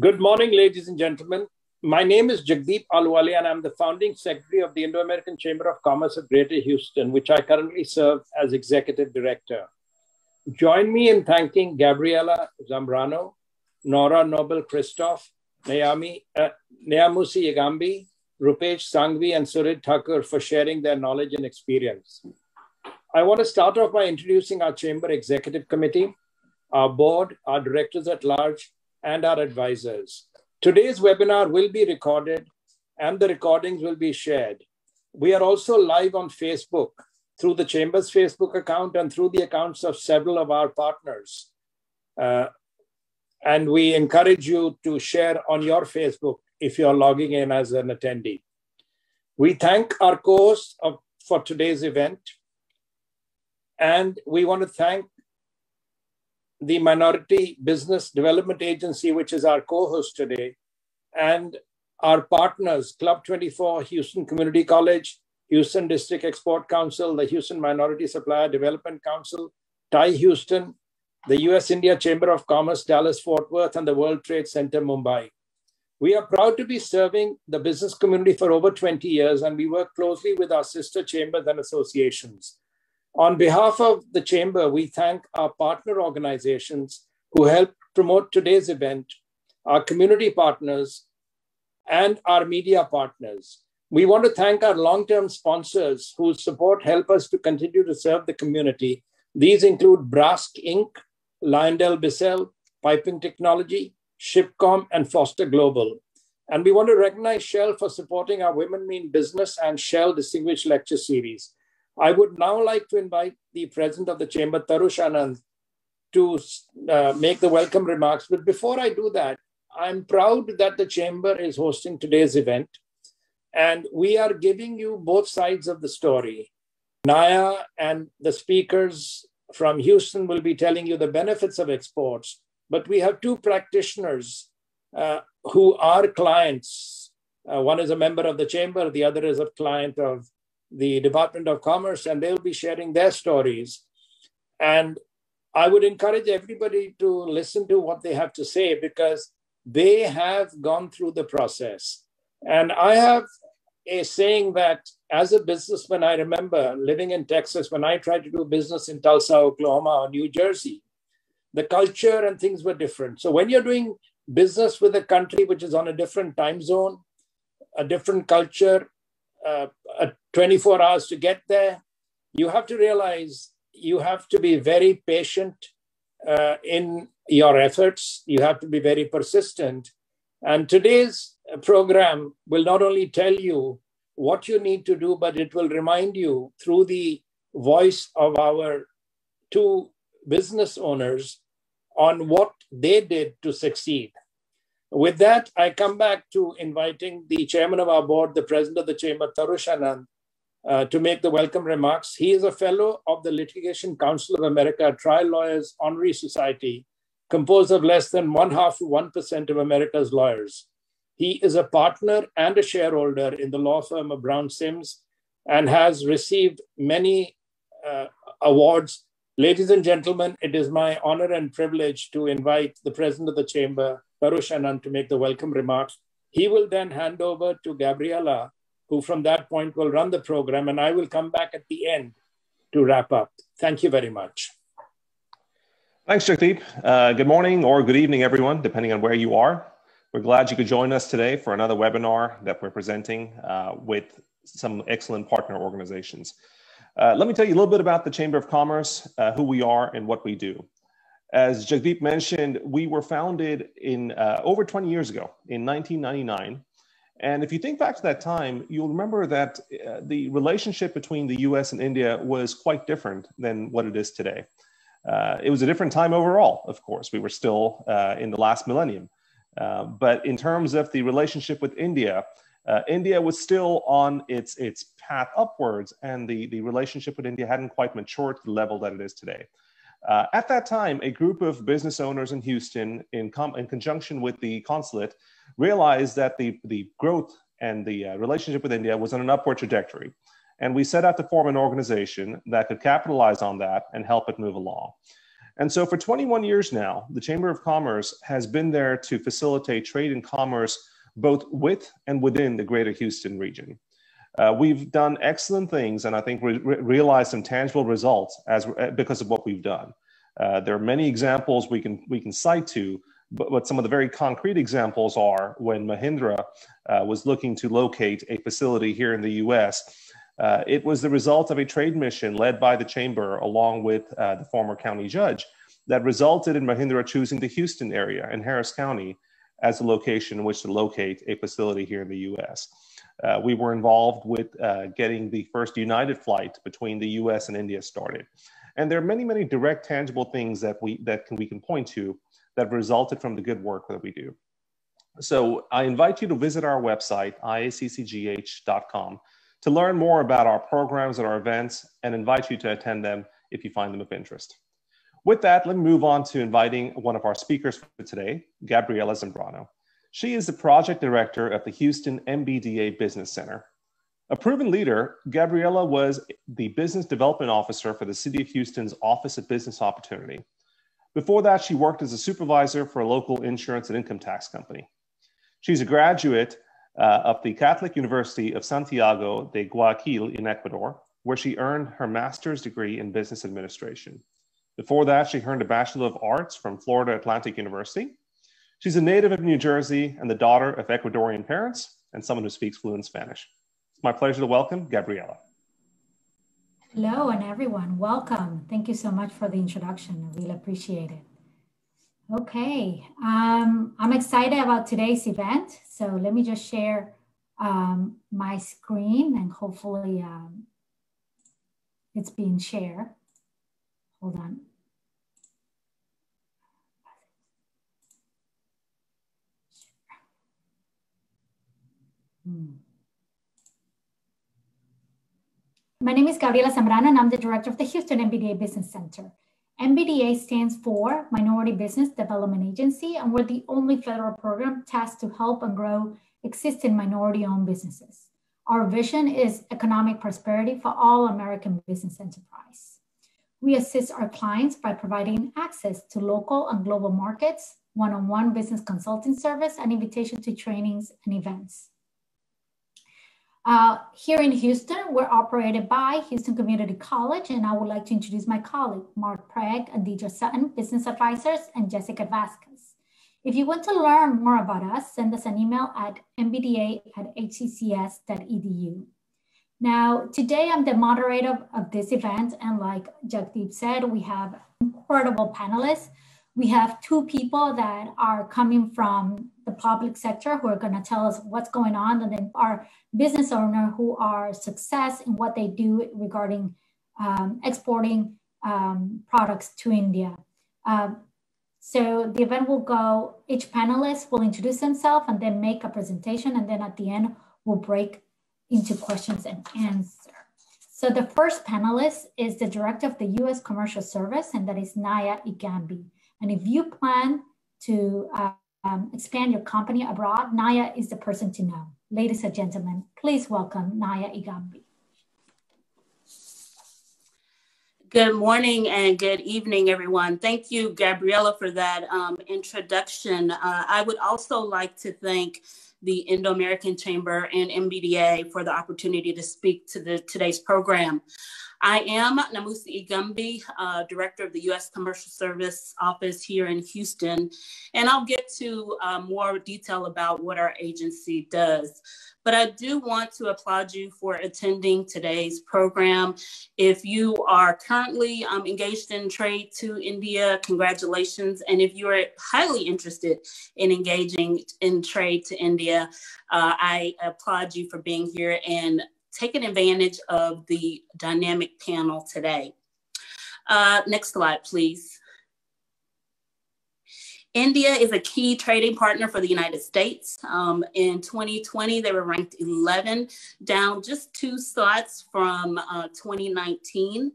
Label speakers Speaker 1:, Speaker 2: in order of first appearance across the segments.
Speaker 1: Good morning, ladies and gentlemen. My name is Jagdip Ahluwalia, and I'm the founding secretary of the Indo American Chamber of Commerce of Greater Houston, which I currently serve as executive director. Join me in thanking Gabriela Zambrano, Nora Nobel-Christoff, Naomi, uh, Igambi, Rupesh Sanghavi, and Suhrid Thacker for sharing their knowledge and experience. I want to start off by introducing our Chamber Executive Committee, our board, our directors at large, and our advisors. Today's webinar will be recorded and the recordings will be shared. We are also live on Facebook through the Chamber's Facebook account and through the accounts of several of our partners. Uh, and we encourage you to share on your Facebook if you're logging in as an attendee. We thank our co-hosts for today's event. And we want to thank the Minority Business Development Agency, which is our co-host today, and our partners, Club 24, Houston Community College, Houston District Export Council, the Houston Minority Supplier Development Council, TiE Houston, the US India Chamber of Commerce, Dallas Fort Worth, and the World Trade Center, Mumbai. We are proud to be serving the business community for over 20 years, and we work closely with our sister chambers and associations. On behalf of the Chamber, we thank our partner organizations who help promote today's event, our community partners, and our media partners. We want to thank our long-term sponsors whose support help us to continue to serve the community. These include Brask Inc., LyondellBasell, Piping Technology, Shipcom, and Foster Global. And we want to recognize Shell for supporting our Women Mean Business and Shell Distinguished Lecture Series. I would now like to invite the president of the chamber, Tarush Anand, to uh, make the welcome remarks. But before I do that, I'm proud that the chamber is hosting today's event. And we are giving you both sides of the story. Naya and the speakers from Houston will be telling you the benefits of exports. But we have two practitioners uh, who are clients. Uh, one is a member of the chamber, the other is a client of the Department of Commerce, and they'll be sharing their stories. And I would encourage everybody to listen to what they have to say because they have gone through the process. And I have a saying that as a businessman, I remember living in Texas when I tried to do business in Tulsa, Oklahoma, or New Jersey. The culture and things were different. So when you're doing business with a country which is on a different time zone, a different culture, uh, 24 hours to get there, you have to realize you have to be very patient uh, in your efforts. You have to be very persistent. And today's program will not only tell you what you need to do, but it will remind you through the voice of our two business owners on what they did to succeed. With that, I come back to inviting the chairman of our board, the president of the chamber, Tarush Anand, uh, to make the welcome remarks. He is a fellow of the Litigation Council of America, Trial Lawyers Honorary Society, composed of less than one half to 1% of America's lawyers. He is a partner and a shareholder in the law firm of Brown Sims and has received many uh, awards. Ladies and gentlemen, it is my honor and privilege to invite the president of the chamber, Tarush Anand to make the welcome remarks. He will then hand over to Gabriela, who from that point will run the program, and I will come back at the end to wrap up. Thank you very much.
Speaker 2: Thanks, Jagdip. Uh, good morning or good evening, everyone, depending on where you are. We're glad you could join us today for another webinar that we're presenting uh, with some excellent partner organizations. Uh, let me tell you a little bit about the Chamber of Commerce, uh, who we are, and what we do. As Jagdip mentioned, we were founded in uh, over 20 years ago in 1999. And if you think back to that time, you'll remember that uh, the relationship between the US and India was quite different than what it is today. Uh, it was a different time overall, of course. We were still uh, in the last millennium. Uh, but in terms of the relationship with India, uh, India was still on its, its path upwards, and the, the relationship with India hadn't quite matured to the level that it is today. Uh, at that time, a group of business owners in Houston, in, in conjunction with the consulate, realized that the, the growth and the uh, relationship with India was on an upward trajectory. And we set out to form an organization that could capitalize on that and help it move along. And so for 21 years now, the Chamber of Commerce has been there to facilitate trade and commerce both with and within the greater Houston region. Uh, we've done excellent things and I think we re- realized some tangible results as because of what we've done. Uh, there are many examples we can we can cite to, but, but some of the very concrete examples are when Mahindra uh, was looking to locate a facility here in the U.S. Uh, it was the result of a trade mission led by the chamber along with uh, the former county judge that resulted in Mahindra choosing the Houston area in Harris County as a location in which to locate a facility here in the U.S. Uh, we were involved with uh, getting the first United flight between the U.S. and India started. And there are many, many direct, tangible things that we that can, we can point to that resulted from the good work that we do. So I invite you to visit our website, iaccgh.com, to learn more about our programs and our events, and invite you to attend them if you find them of interest. With that, let me move on to inviting one of our speakers for today, Gabriela Zambrano. She is the project director at the Houston MBDA Business Center. A proven leader, Gabriela was the business development officer for the City of Houston's Office of Business Opportunity. Before that, she worked as a supervisor for a local insurance and income tax company. She's a graduate uh, of the Catholic University of Santiago de Guayaquil in Ecuador, where she earned her master's degree in business administration. Before that, she earned a Bachelor of Arts from Florida Atlantic University. She's a native of New Jersey and the daughter of Ecuadorian parents and someone who speaks fluent Spanish It's my pleasure to welcome Gabriela.
Speaker 3: Hello, and everyone. Welcome. Thank you so much for the introduction. I really appreciate it. Okay, um, I'm excited about today's event. So let me just share um, my screen and hopefully um, it's being shared. Hold on. Hmm. My name is Gabriela Zambrano, and I'm the director of the Houston MBDA Business Center. MBDA stands for Minority Business Development Agency, and we're the only federal program tasked to help and grow existing minority owned businesses. Our vision is economic prosperity for all American business enterprise. We assist our clients by providing access to local and global markets, one on one business consulting service, and invitation to trainings and events. Uh, here in Houston, we're operated by Houston Community College, and I would like to introduce my colleague, Mark Prague, Adija Sutton, business advisors, and Jessica Vasquez. If you want to learn more about us, send us an email at mbda at hccs.edu. Now, today I'm the moderator of this event, and like Jagdip said, we have incredible panelists we have two people that are coming from the public sector who are going to tell us what's going on, and then our business owner who are success in what they do regarding um, exporting um, products to India. Um, so the event will go, each panelist will introduce themselves and then make a presentation, and then at the end, we'll break into questions and answer. So the first panelist is the director of the U.S. Commercial Service, and that is Naya Igambi. And if you plan to uh, um, expand your company abroad, Naya is the person to know. Ladies and gentlemen, please welcome Naya Igambi.
Speaker 4: Good morning and good evening, everyone. Thank you, Gabriela, for that um, introduction. Uh, I would also like to thank the Indo-American Chamber and MBDA for the opportunity to speak to the, today's program. I am Nyamusi Igambi, uh, Director of the U.S. Commercial Service Office here in Houston, and I'll get to uh, more detail about what our agency does. But I do want to applaud you for attending today's program. If you are currently um, engaged in trade to India, congratulations. And if you are highly interested in engaging in trade to India, uh, I applaud you for being here and taking advantage of the dynamic panel today. Uh, next slide, please. India is a key trading partner for the United States. Um, in 2020, they were ranked 11, down just two slots from uh, 2019.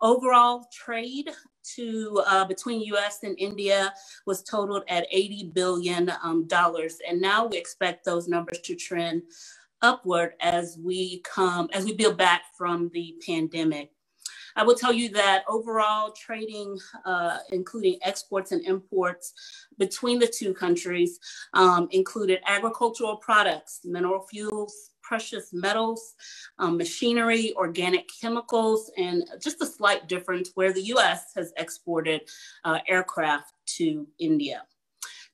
Speaker 4: Overall trade to uh, between U.S. and India was totaled at 80 billion um, dollars, and now we expect those numbers to trend upward as we come, as we build back from the pandemic. I will tell you that overall trading, uh, including exports and imports between the two countries, um, included agricultural products, mineral fuels, precious metals, um, machinery, organic chemicals, and just a slight difference where the US has exported uh, aircraft to India.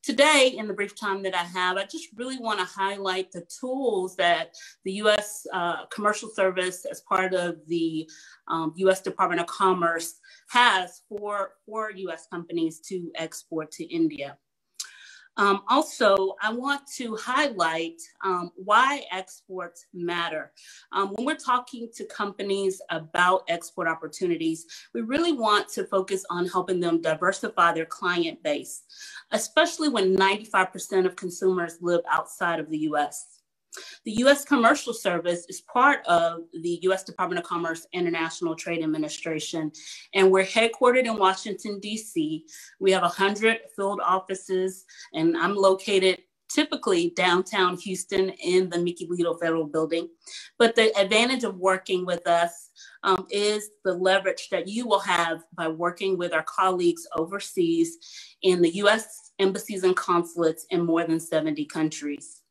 Speaker 4: Today, in the brief time that I have, I just really want to highlight the tools that the US uh, Commercial Service, as part of the um, US Department of Commerce, has for, for US companies to export to India. Um, also, I want to highlight um, why exports matter. Um, when we're talking to companies about export opportunities, we really want to focus on helping them diversify their client base, especially when 95% of consumers live outside of the US. The U.S. Commercial Service is part of the U.S. Department of Commerce International Trade Administration, and we're headquartered in Washington, D.C. We have 100 field offices, and I'm located typically downtown Houston in the Mickey Leland Federal Building. But the advantage of working with us um, is the leverage that you will have by working with our colleagues overseas in the US embassies and consulates in more than 70 countries.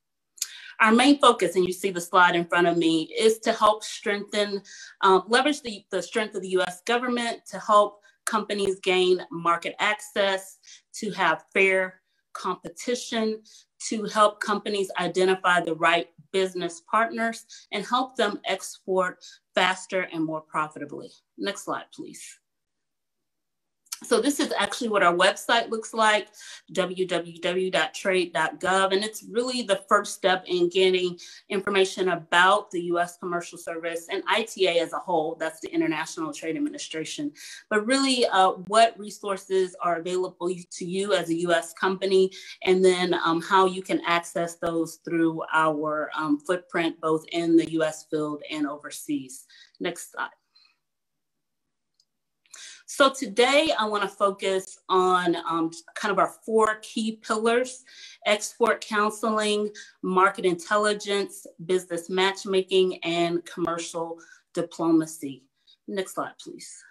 Speaker 4: Our main focus, and you see the slide in front of me, is to help strengthen, um, leverage the, the strength of the US government to help companies gain market access, to have fair competition, to help companies identify the right business partners and help them export faster and more profitably. Next slide, please. So this is actually what our website looks like, www.trade.gov. And it's really the first step in getting information about the US Commercial Service and ITA as a whole, that's the International Trade Administration. But really uh, what resources are available to you as a US company, and then um, how you can access those through our um, footprint, both in the US field and overseas. Next slide. So today I want to focus on um, kind of our four key pillars, export counseling, market intelligence, business matchmaking, and commercial diplomacy. Next slide, please.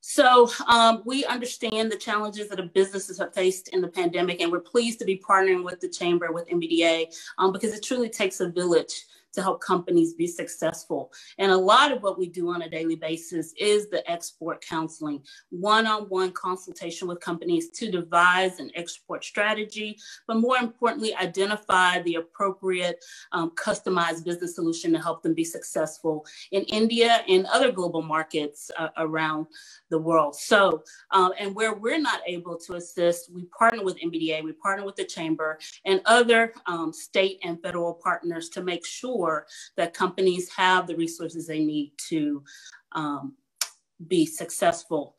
Speaker 4: So um, we understand the challenges that businesses have faced in the pandemic, and we're pleased to be partnering with the Chamber, with MBDA, um, because it truly takes a village to help companies be successful. And a lot of what we do on a daily basis is the export counseling, one on one consultation with companies to devise an export strategy, but more importantly, identify the appropriate um, customized business solution to help them be successful in India and other global markets uh, around the world. So, um, and where we're not able to assist, we partner with MBDA, we partner with the Chamber and other um, state and federal partners to make sure sure that companies have the resources they need to um, be successful.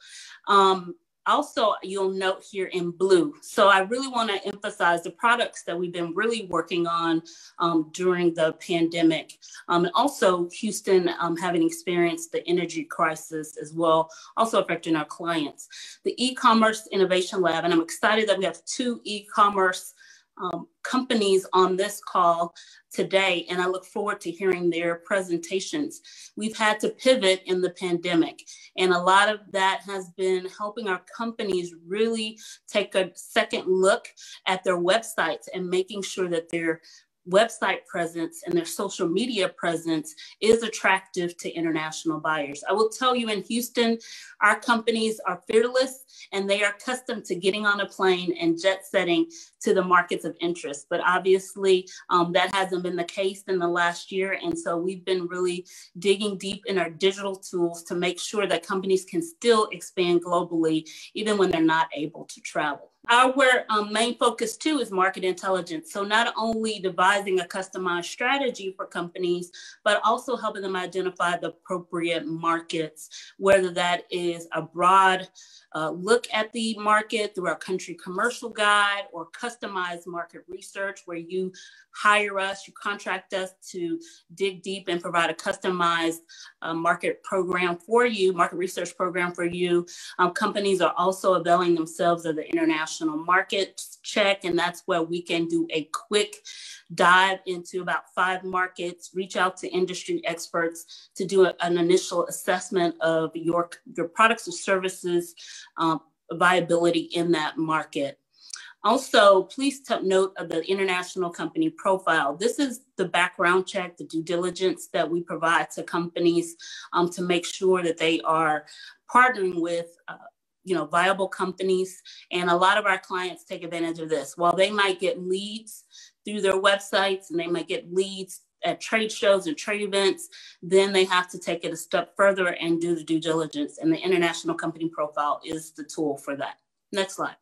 Speaker 4: Um, also, you'll note here in blue. So I really want to emphasize the products that we've been really working on um, during the pandemic. Um, and also Houston um, having experienced the energy crisis as well, also affecting our clients. The e-commerce innovation lab, and I'm excited that we have two e-commerce um, companies on this call today, and I look forward to hearing their presentations. We've had to pivot in the pandemic, and a lot of that has been helping our companies really take a second look at their websites and making sure that they're website presence and their social media presence is attractive to international buyers. I will tell you in Houston, our companies are fearless and they are accustomed to getting on a plane and jet setting to the markets of interest. But obviously, um, that hasn't been the case in the last year. And so we've been really digging deep in our digital tools to make sure that companies can still expand globally, even when they're not able to travel. Our um, main focus too is market intelligence. So not only devising a customized strategy for companies, but also helping them identify the appropriate markets, whether that is a broad uh, look at the market through our country commercial guide or customized market research where you hire us, you contract us to dig deep and provide a customized uh, market program for you, market research program for you. Um, companies are also availing themselves of the international market check, and that's where we can do a quick dive into about five markets, reach out to industry experts to do a, an initial assessment of your, your products or services um, viability in that market. Also, please take note of the international company profile. This is the background check, the due diligence that we provide to companies um, to make sure that they are partnering with uh, you know, viable companies. And a lot of our clients take advantage of this. While they might get leads through their websites and they might get leads at trade shows and trade events, then they have to take it a step further and do the due diligence. And the international company profile is the tool for that. Next slide.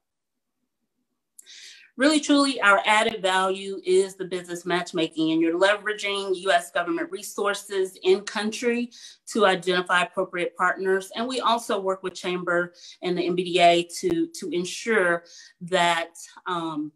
Speaker 4: Really, truly, our added value is the business matchmaking, and you're leveraging US government resources in country to identify appropriate partners. And we also work with Chamber and the MBDA to, to ensure that um,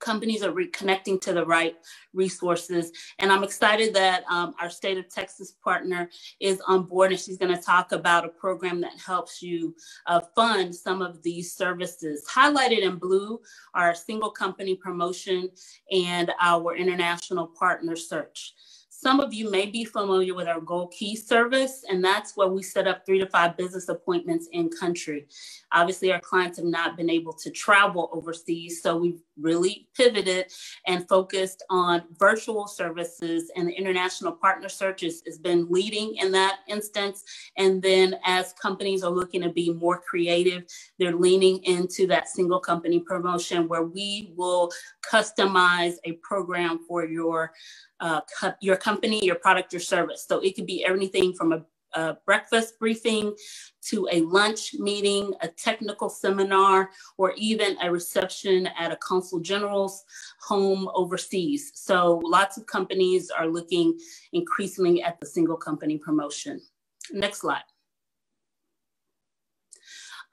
Speaker 4: companies are reconnecting to the right resources. And I'm excited that um, our state of Texas partner is on board and she's going to talk about a program that helps you uh, fund some of these services. Highlighted in blue are single company promotion and our international partner search. Some of you may be familiar with our Gold Key service, and that's where we set up three to five business appointments in country. Obviously, our clients have not been able to travel overseas, so we've really pivoted and focused on virtual services, and the international partner search has, has been leading in that instance. And then, as companies are looking to be more creative, they're leaning into that single company promotion where we will customize a program for your uh, your company, your product, your service. So it could be anything from a, a breakfast briefing to a lunch meeting, a technical seminar, or even a reception at a consul general's home overseas. So lots of companies are looking increasingly at the single company promotion. Next slide.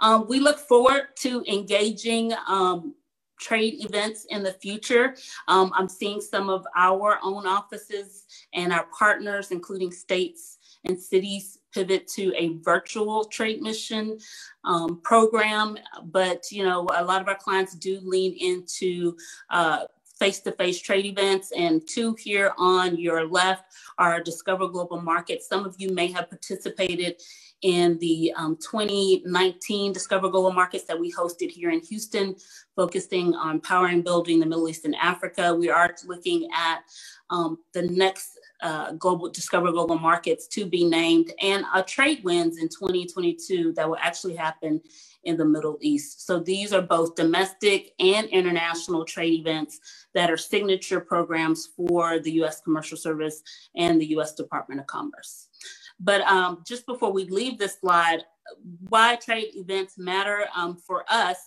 Speaker 4: Um, we look forward to engaging um, trade events in the future. Um, I'm seeing some of our own offices and our partners, including states and cities, pivot to a virtual trade mission um, program. But you know, a lot of our clients do lean into uh, face-to-face trade events and two here on your left are discover global markets some of you may have participated in the um, 2019 Discover Global Markets that we hosted here in Houston, focusing on powering building the Middle East and Africa. We are looking at um, the next uh, global discover global markets to be named and a trade wins in 2022 that will actually happen in the Middle East. So these are both domestic and international trade events that are signature programs for the US Commercial Service and the US Department of Commerce. But um, just before we leave this slide, why trade events matter um, for us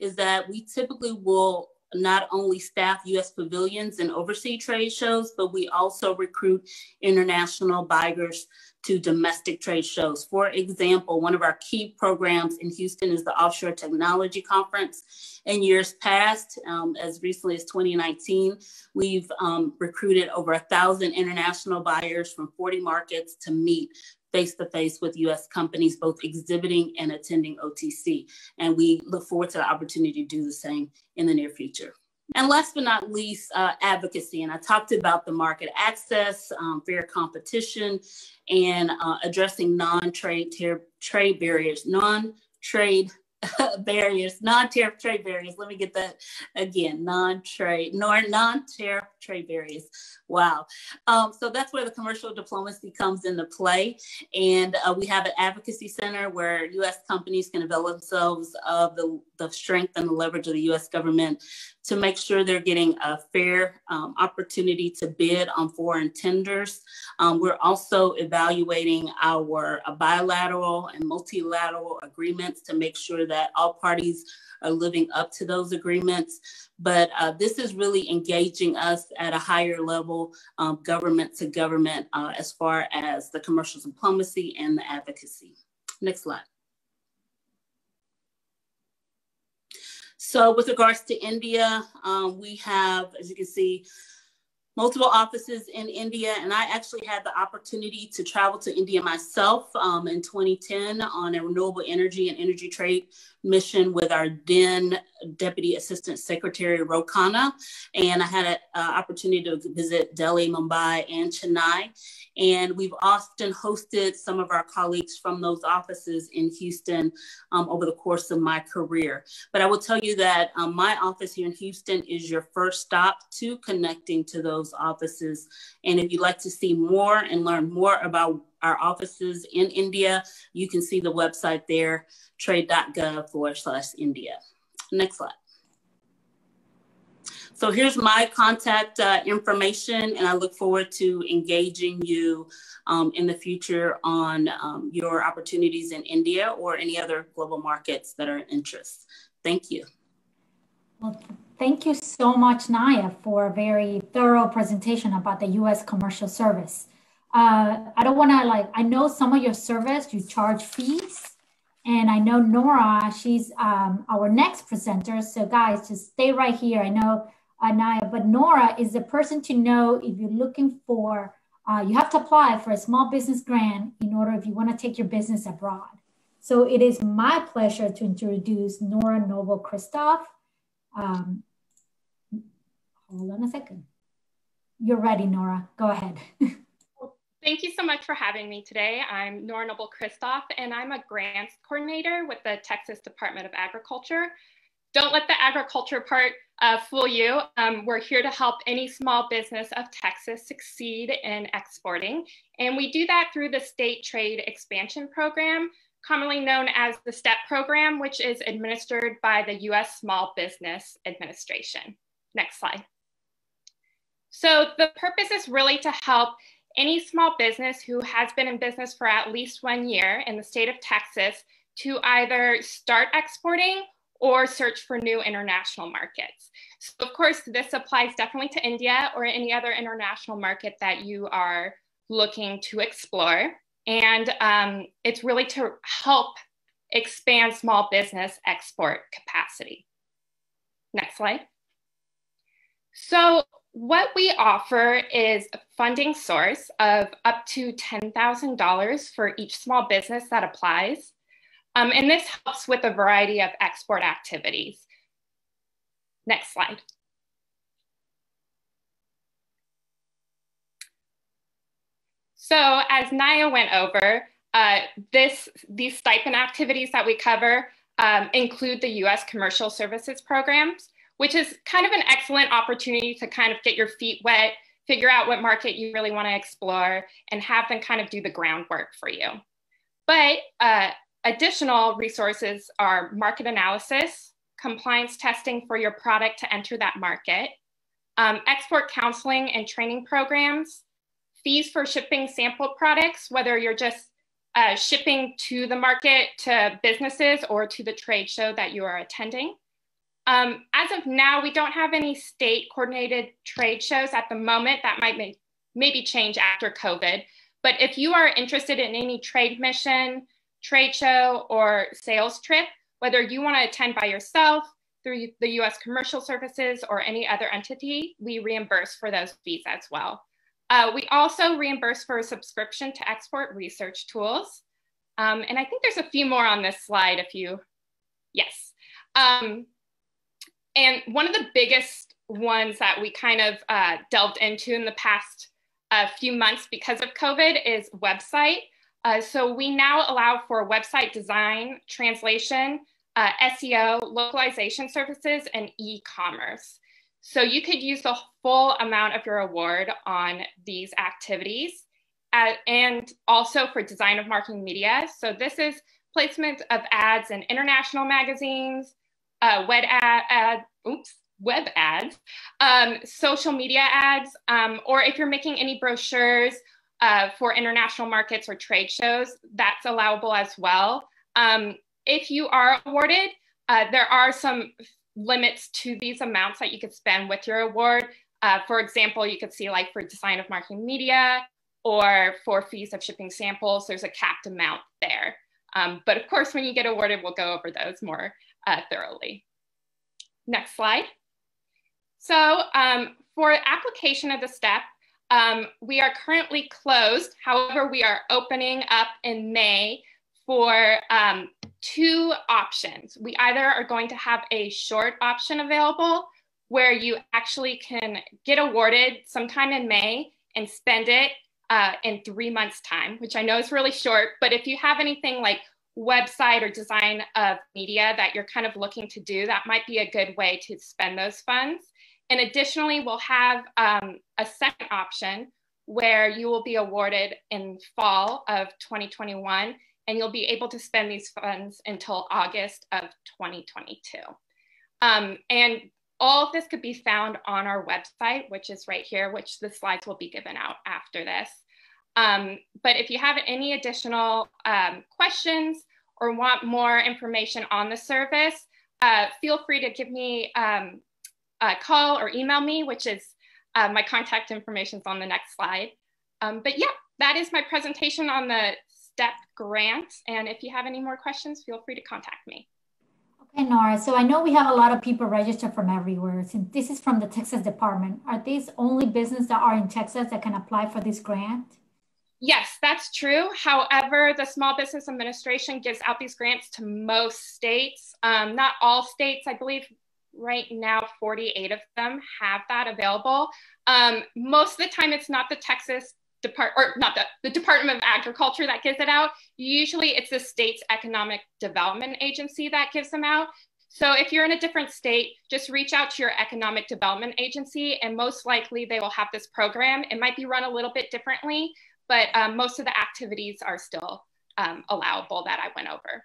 Speaker 4: is that we typically will not only staff US pavilions and overseas trade shows, but we also recruit international buyers to domestic trade shows. For example, one of our key programs in Houston is the Offshore Technology Conference. In years past, um, as recently as 2019, we've um, recruited over a thousand international buyers from 40 markets to meet face to face with US companies, both exhibiting and attending OTC. And we look forward to the opportunity to do the same in the near future. And last but not least, uh, advocacy. And I talked about the market access, um, fair competition, and uh, addressing non-trade trade barriers, non-trade barriers, non-tariff trade barriers. Let me get that again, non-trade, nor non-tariff trade barriers. Wow. Um, so that's where the commercial diplomacy comes into play. And uh, we have an advocacy center where U.S. companies can avail themselves of the, the strength and the leverage of the U.S. government to make sure they're getting a fair um, opportunity to bid on foreign tenders. Um, we're also evaluating our uh, bilateral and multilateral agreements to make sure that all parties are living up to those agreements. But uh, this is really engaging us at a higher level, um, government to government, uh, as far as the commercial diplomacy and the advocacy. Next slide. So with regards to India, um, we have, as you can see, multiple offices in India, and I actually had the opportunity to travel to India myself um, in 2010 on a renewable energy and energy trade mission with our then Deputy Assistant Secretary Rokana. And I had an opportunity to visit Delhi, Mumbai, and Chennai. And we've often hosted some of our colleagues from those offices in Houston um, over the course of my career. But I will tell you that um, my office here in Houston is your first stop to connecting to those offices. And if you'd like to see more and learn more about our offices in India, you can see the website there, trade.gov forward slash India. Next slide. So here's my contact uh, information, and I look forward to engaging you um, in the future on um, your opportunities in India or any other global markets that are of interest. Thank you.
Speaker 3: Well, thank you so much, Naya, for a very thorough presentation about the U.S. commercial service uh, I don't want to like, I know some of your service, you charge fees. And I know Nora, she's um, our next presenter. So guys, just stay right here. I know Anaya, but Nora is the person to know if you're looking for, uh, you have to apply for a small business grant in order if you want to take your business abroad. So it is my pleasure to introduce Nora Nobel-Christoff. Um, hold on a second. You're ready, Nora. Go ahead.
Speaker 5: Thank you so much for having me today. I'm Nora Nobel-Christoff, and I'm a grants coordinator with the Texas Department of Agriculture. Don't let the agriculture part uh, fool you. Um, we're here to help any small business of Texas succeed in exporting. And we do that through the State Trade Expansion Program, commonly known as the STEP program, which is administered by the US Small Business Administration. Next slide. So the purpose is really to help any small business who has been in business for at least one year in the state of Texas to either start exporting or search for new international markets. So of course, this applies definitely to India or any other international market that you are looking to explore. And um, it's really to help expand small business export capacity. Next slide. So what we offer is a funding source of up to $10,000 for each small business that applies. Um, and this helps with a variety of export activities. Next slide. So as Naya went over, uh, this, these stipend activities that we cover um, include the US Commercial Services Programs which is kind of an excellent opportunity to kind of get your feet wet, figure out what market you really want to explore, and have them kind of do the groundwork for you. But uh, additional resources are market analysis, compliance testing for your product to enter that market, um, export counseling and training programs, fees for shipping sample products, whether you're just uh, shipping to the market to businesses or to the trade show that you are attending. Um, as of now, we don't have any state coordinated trade shows at the moment. That might may, maybe change after COVID. But if you are interested in any trade mission, trade show, or sales trip, whether you want to attend by yourself through the US Commercial Services or any other entity, we reimburse for those fees as well. Uh, we also reimburse for a subscription to export research tools. Um, and I think there's a few more on this slide if you, yes. Um, and one of the biggest ones that we kind of uh, delved into in the past uh, few months because of COVID is website. Uh, so we now allow for website design, translation, uh, SEO, localization services, and e-commerce. So you could use the full amount of your award on these activities uh, and also for design of marketing media. So this is placement of ads in international magazines, uh, web ad, ad, oops, web ads, um, social media ads, um, or if you're making any brochures uh, for international markets or trade shows, that's allowable as well. Um, if you are awarded, uh, there are some limits to these amounts that you could spend with your award. Uh, for example, you could see like for design of marketing media or for fees of shipping samples, there's a capped amount there. Um, but of course, when you get awarded, we'll go over those more uh, thoroughly. next slide. So um, for application of the STEP, um, we are currently closed. However, we are opening up in May for um, two options. We either are going to have a short option available where you actually can get awarded sometime in May and spend it uh, in three months' time, which I know is really short. But if you have anything like website or design of media that you're kind of looking to do, that might be a good way to spend those funds. And additionally, we'll have um, a second option where you will be awarded in fall of 2021 and you'll be able to spend these funds until August of 2022. Um, and all of this could be found on our website, which is right here, which the slides will be given out after this. Um, but if you have any additional um, questions or want more information on the service, uh, feel free to give me um, a call or email me, which is uh, my contact information is on the next slide. Um, but yeah, that is my presentation on the STEP grant. And if you have any more questions, feel free to contact me.
Speaker 3: Okay, Nora. So I know we have a lot of people registered from everywhere. Since this is from the Texas Department, are these only businesses that are in Texas that can apply for this grant?
Speaker 5: Yes, that's true. However, the Small Business Administration gives out these grants to most states. Um, not all states, I believe right now 48 of them have that available. Um, most of the time, it's not the Texas Depart or not the, the Department of Agriculture that gives it out. Usually, it's the state's economic development agency that gives them out. So if you're in a different state, just reach out to your economic development agency, and most likely they will have this program. It might be run a little bit differently, but um, most of the activities are still um, allowable that I went over.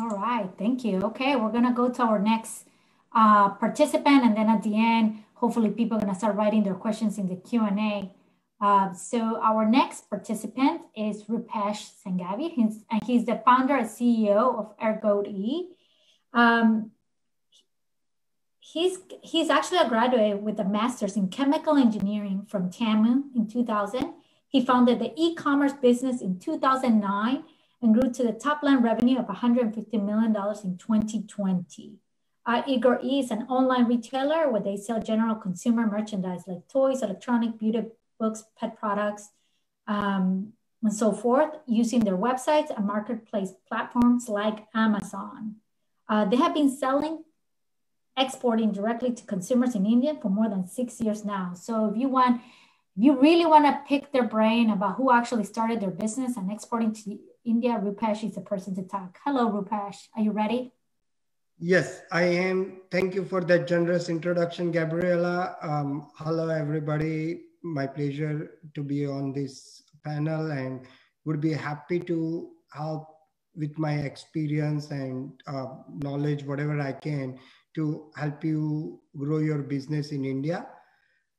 Speaker 3: All right, thank you. Okay, we're gonna go to our next uh, participant, and then at the end, hopefully people are gonna start writing their questions in the Q&A. Uh, so our next participant is Rupesh Sanghavi, he's, and he's the founder and CEO of ErgoE. Um, he's, he's actually a graduate with a master's in chemical engineering from TAMU in 2000. He founded the e-commerce business in 2009 and grew to the top line revenue of $150 million in 2020. Uh, ErgoE is an online retailer where they sell general consumer merchandise like toys, electronic, beauty books, pet products, um, and so forth, using their websites and marketplace platforms like Amazon. Uh, they have been selling, exporting directly to consumers in India for more than six years now. So if you want, you really want to pick their brain about who actually started their business and exporting to India, Rupesh is the person to talk. Hello, Rupesh. Are you ready?
Speaker 6: Yes, I am. Thank you for that generous introduction, Gabriela. Um, hello, everybody. My pleasure to be on this panel and would be happy to help with my experience and uh, knowledge, whatever I can, to help you grow your business in India.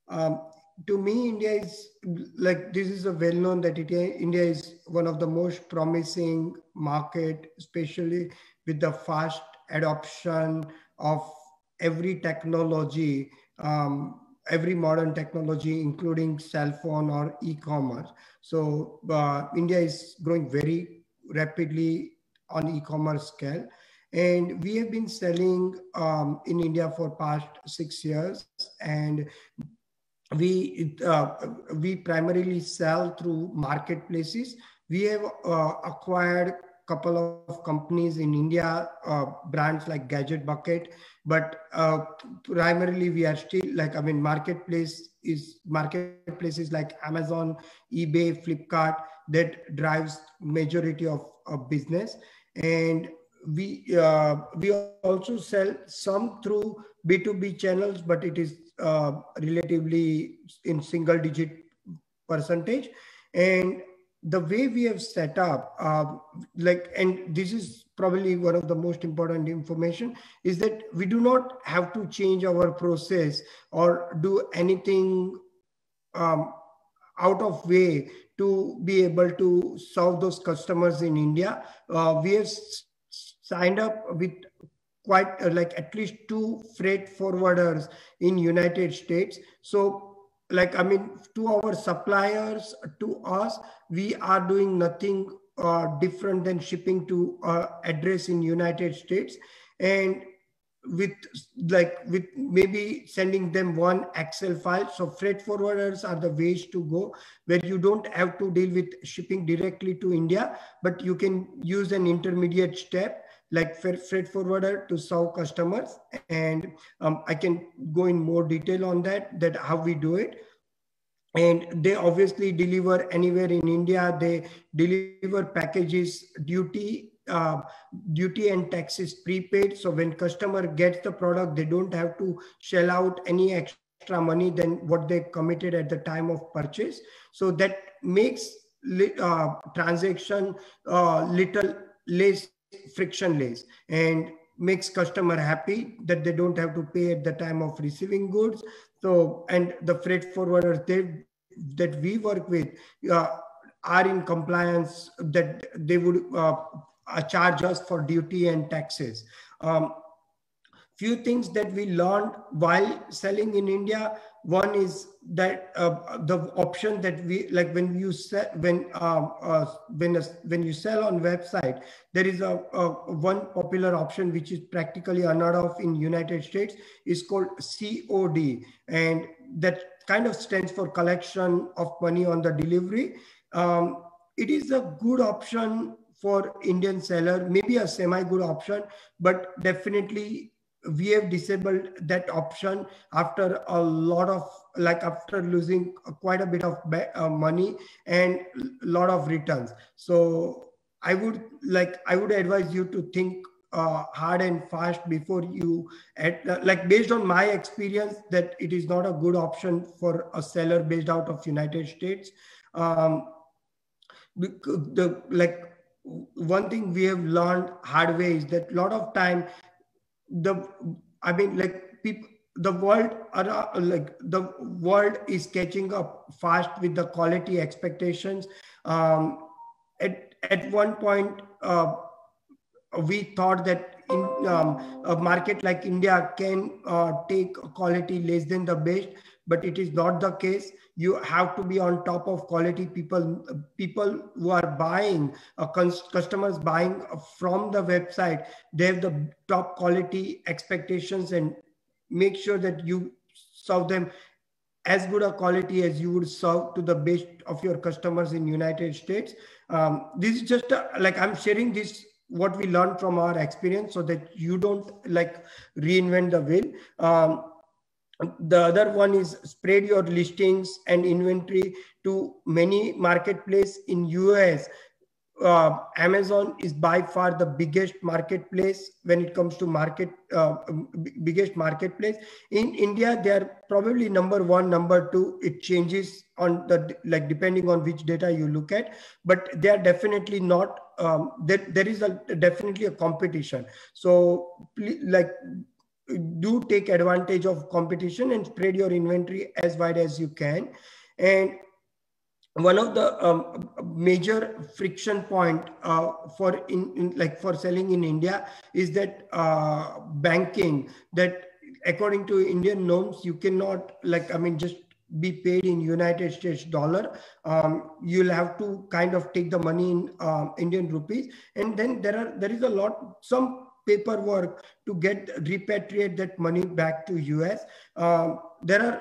Speaker 6: Um, to me, India is like this is a well known that it, India is one of the most promising market, especially with the fast adoption of every technology, um, every modern technology, including cell phone or e-commerce. So uh, India is growing very rapidly on e-commerce scale. And we have been selling um, in India for past six years. And we, uh, we primarily sell through marketplaces. We have uh, acquired couple of companies in India, uh, brands like Gadget Bucket, but uh, primarily we are still like, I mean, marketplace is marketplaces like Amazon, eBay, Flipkart that drives majority of, of business. And we, uh, we also sell some through B2B channels, but it is uh, relatively in single digit percentage. And the way we have set up, uh, like, and this is probably one of the most important information, is that we do not have to change our process or do anything um, out of way to be able to serve those customers in India. Uh, we have signed up with quite uh, like at least two freight forwarders in United States. So like i mean to our suppliers to us we are doing nothing uh, different than shipping to uh, address in united states. And with like with maybe sending them one excel file. So freight forwarders are the ways to go where you don't have to deal with shipping directly to india but you can use an intermediate step like freight forwarder to serve customers and um, i can go in more detail on that that how we do it and they obviously deliver anywhere in india they deliver packages duty uh, duty and taxes prepaid. So when customer gets the product, they don't have to shell out any extra money than what they committed at the time of purchase. So that makes uh, transaction uh, little less frictionless and makes customer happy that they don't have to pay at the time of receiving goods. So and the freight forwarders they that we work with uh, are in compliance that they would uh, uh, charge us for duty and taxes. Um, few things that we learned while selling in India. One is that uh, the option that we like when you sell when uh, uh, when a, when you sell on website, there is a, a, one popular option which is practically unheard of in United States is called COD, and that kind of stands for collection of money on the delivery. Um, it is a good option for Indian seller, maybe a semi-good option, but definitely we have disabled that option after a lot of like after losing quite a bit of uh, money and a lot of returns. So i would like i would advise you to think uh, hard and fast before you at uh, like based on my experience that it is not a good option for a seller based out of united states. Um, the, the like one thing we have learned hard way is that a lot of time the i mean like people the world are like the world is catching up fast with the quality expectations. Um, at at one point uh, we thought that in um, a market like india can uh, take quality less than the best but it is not the case. You have to be on top of quality people people who are buying uh, customers buying from the website. They have the top quality expectations and make sure that you serve them as good a quality as you would serve to the best of your customers in united states. Um, this is just a, like i'm sharing this what we learned from our experience so that you don't like reinvent the wheel. Um, the other one is spread your listings and inventory to many marketplace in us uh, amazon is by far the biggest marketplace when it comes to market uh, biggest marketplace. In india they are probably number one number two. It changes on the like depending on which data you look at but they are definitely not um, there, there is a definitely a competition. So like do take advantage of competition and spread your inventory as wide as you can. And one of the um, major friction point uh, for in, in, like for selling in India is that uh, banking that according to Indian norms you cannot like I mean just be paid in United States dollar. Um, you'll have to kind of take the money in um, Indian rupees, and then there are there is a lot some paperwork to get repatriate that money back to US. Um, there are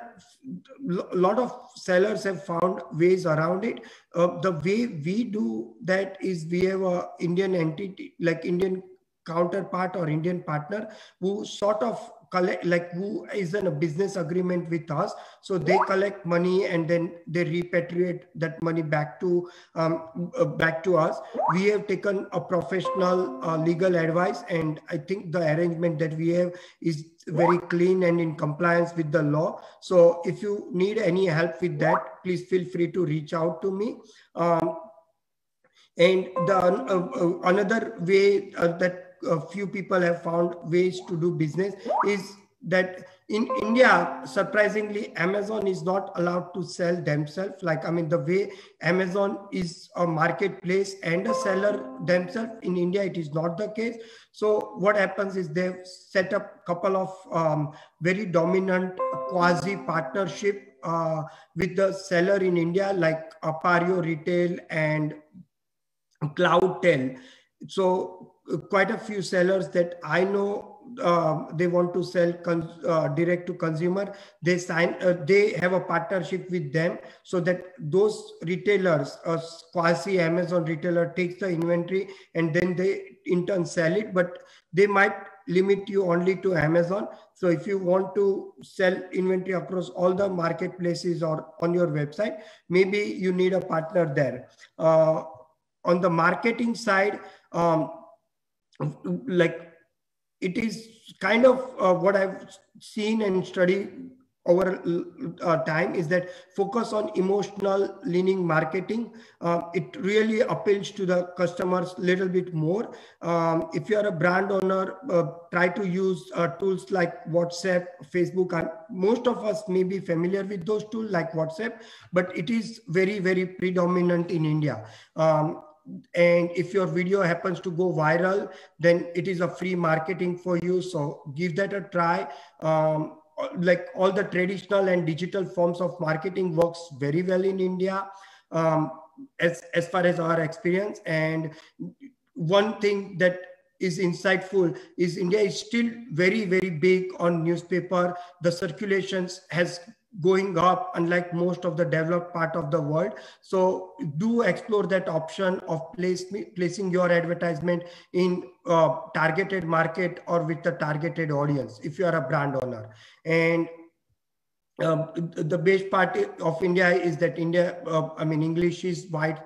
Speaker 6: a lot of sellers have found ways around it. Uh, the way we do that is we have a Indian entity, like Indian counterpart or Indian partner who sort of collect like who is in a business agreement with us so they collect money and then they repatriate that money back to um, uh, back to us. We have taken a professional uh, legal advice and i think the arrangement that we have is very clean and in compliance with the law. So if you need any help with that please feel free to reach out to me. Um, and the uh, uh another way uh, that a few people have found ways to do business is that in India, surprisingly, Amazon is not allowed to sell themselves. Like, I mean, the way Amazon is a marketplace and a seller themselves, in India, it is not the case. So what happens is they've set up a couple of um, very dominant quasi partnership uh, with the seller in India, like Appario Retail and Cloudtail. So quite a few sellers that I know uh, they want to sell uh, direct to consumer. They sign uh, they have a partnership with them so that those retailers a quasi amazon retailer takes the inventory and then they in turn sell it. But they might limit you only to amazon. So if you want to sell inventory across all the marketplaces or on your website maybe you need a partner there. Uh, on the marketing side um, like it is kind of uh, what I've seen and studied over uh, time is that focus on emotional leaning marketing. Uh, it really appeals to the customers a little bit more. Um, if you are a brand owner, uh, try to use uh, tools like WhatsApp, Facebook. And most of us may be familiar with those tools like WhatsApp, but it is very, very predominant in India. Um, and if your video happens to go viral then it is a free marketing for you. So give that a try. Um, like all the traditional and digital forms of marketing works very well in india um, as as far as our experience. And one thing that is insightful is india is still very very big on newspaper. The circulations has going up unlike most of the developed part of the world. So do explore that option of place, placing your advertisement in targeted market or with the targeted audience if you are a brand owner. And um, the best part of India is that India, uh, I mean, English is wide,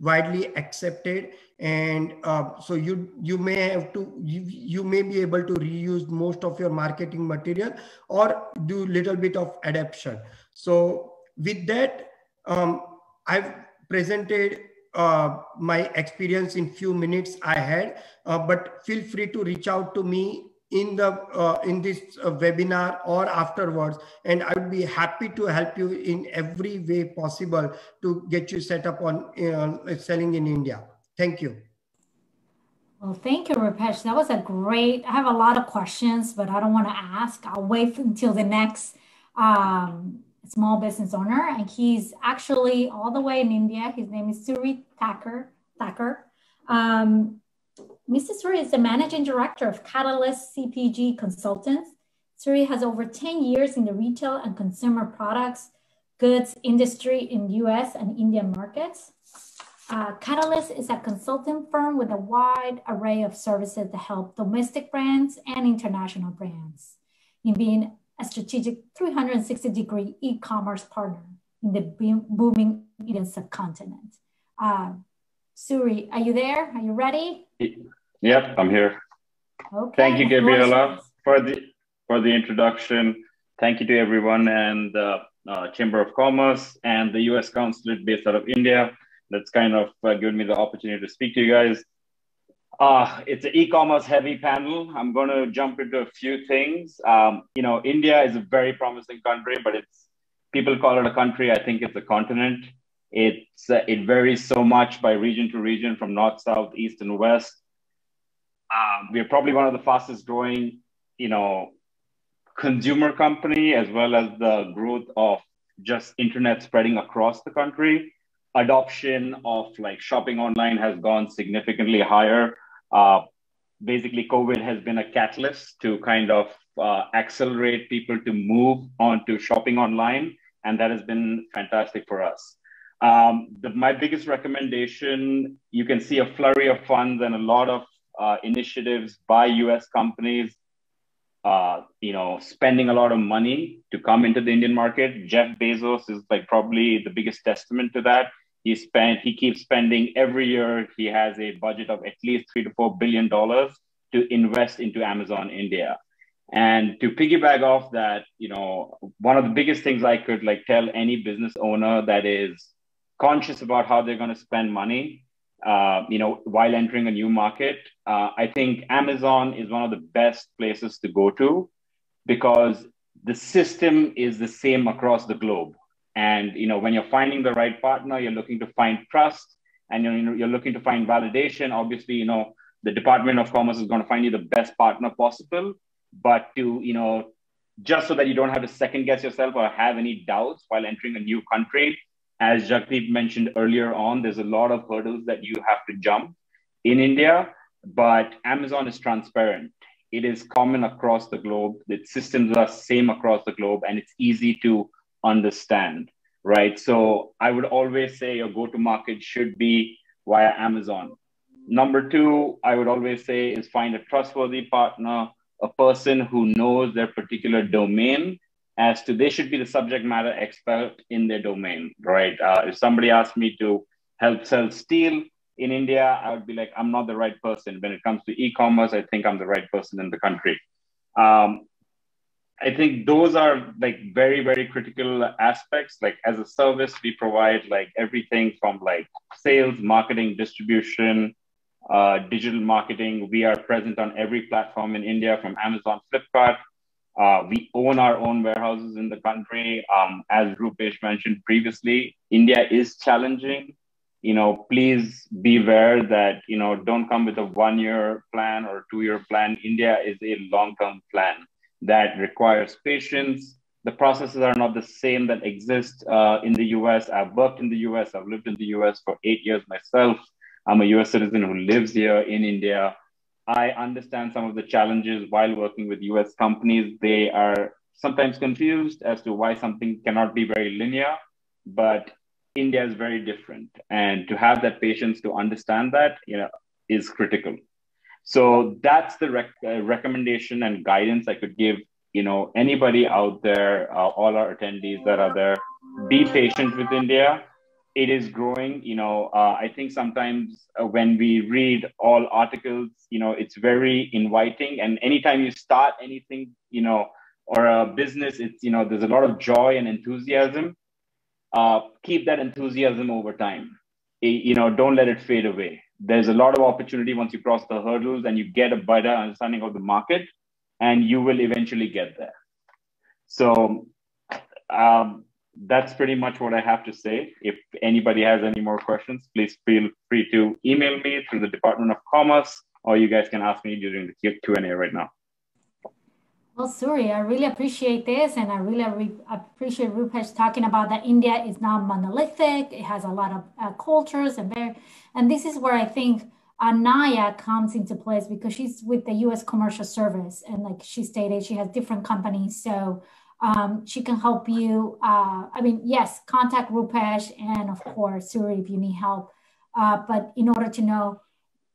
Speaker 6: widely accepted, and uh, so you you may have to you, you may be able to reuse most of your marketing material or do little bit of adaptation. So with that, um, I've presented uh, my experience in few minutes I had, uh, but feel free to reach out to me in the uh, in this uh, webinar or afterwards and i would be happy to help you in every way possible to get you set up on uh, selling in india thank you
Speaker 3: well thank you rupesh that was a great i have a lot of questions but i don't want to ask i'll wait until the next um, small business owner and he's actually all the way in india his name is suri thacker thacker um, Mr. Suri is the managing director of Catalyst CPG Consultants. Suri has over 10 years in the retail and consumer products goods industry in US and Indian markets. Uh, Catalyst is a consulting firm with a wide array of services to help domestic brands and international brands in being a strategic 360 degree e-commerce partner in the booming Indian subcontinent. Uh, Suri, are you there? Are you ready?
Speaker 7: Yep, I'm here. Okay. Thank you, Gabriela, for the for the introduction. Thank you to everyone and the uh, Chamber of Commerce and the U.S. Consulate based out of India. That's kind of uh, given me the opportunity to speak to you guys. Uh, it's an e-commerce heavy panel. I'm going to jump into a few things. Um, you know, India is a very promising country, but it's people call it a country. I think it's a continent. It's uh, it varies so much by region to region, from north, south, east, and west. Um, we are probably one of the fastest growing, you know, consumer company as well as the growth of just internet spreading across the country. Adoption of like shopping online has gone significantly higher. Uh, basically, COVID has been a catalyst to kind of uh, accelerate people to move on to shopping online, and that has been fantastic for us. Um, the, my biggest recommendation you can see a flurry of funds and a lot of uh, initiatives by US companies, uh, you know, spending a lot of money to come into the Indian market. Jeff Bezos is like probably the biggest testament to that. He spent, he keeps spending every year. He has a budget of at least three to four billion dollars to invest into Amazon India. And to piggyback off that, you know, one of the biggest things I could like tell any business owner that is conscious about how they're going to spend money, uh, you know, while entering a new market. Uh, I think Amazon is one of the best places to go to because the system is the same across the globe. And you know, when you're finding the right partner, you're looking to find trust, and you're, you're looking to find validation. Obviously, you know, the Department of Commerce is going to find you the best partner possible. But to you know, just so that you don't have to second guess yourself or have any doubts while entering a new country, as Jagdip mentioned earlier on, there's a lot of hurdles that you have to jump in India, but Amazon is transparent. it is common across the globe. The systems are same across the globe, and it's easy to understand, right? So I would always say your go-to-market should be via Amazon. Number two, I would always say is find a trustworthy partner, a person who knows their particular domain as to they should be the subject matter expert in their domain, right? Uh, if somebody asked me to help sell steel in India, I would be like, I'm not the right person. When it comes to e-commerce, I think I'm the right person in the country. Um, I think those are like very, very critical aspects. Like as a service, we provide like everything from like sales, marketing, distribution, uh, digital marketing. We are present on every platform in India from Amazon, Flipkart. Uh, we own our own warehouses in the country. Um, as Rupesh mentioned previously, India is challenging. You know, please beware that, you know, don't come with a one year plan or two year plan. India is a long term plan that requires patience. The processes are not the same that exist uh, in the US. I've worked in the US, I've lived in the US for eight years myself. I'm a US citizen who lives here in India. I understand some of the challenges while working with US companies. They are sometimes confused as to why something cannot be very linear, but India is very different. And to have that patience to understand that, you know, is critical. So that's the rec- uh, recommendation and guidance I could give, you know, anybody out there, uh, all our attendees that are there, be patient with India. It is growing you know uh, i think sometimes uh, when we read all articles you know it's very inviting. And anytime you start anything you know or a business it's you know there's a lot of joy and enthusiasm. Uh, keep that enthusiasm over time. It, you know don't let it fade away there's a lot of opportunity once you cross the hurdles and you get a better understanding of the market and you will eventually get there so um, that's pretty much what I have to say. If anybody has any more questions, please feel free to email me through the Department of Commerce, or you guys can ask me during the Q&A right now.
Speaker 3: Well, Suri, I really appreciate this, and I really re appreciate Rupesh talking about that India is not monolithic. It has a lot of uh, cultures, and very, and this is where I think Anaya comes into place because she's with the U.S. Commercial Service, and like she stated, she has different companies, so um, she can help you. Uh, I mean, yes, contact Rupesh and of course Suri if you need help. Uh, but in order to know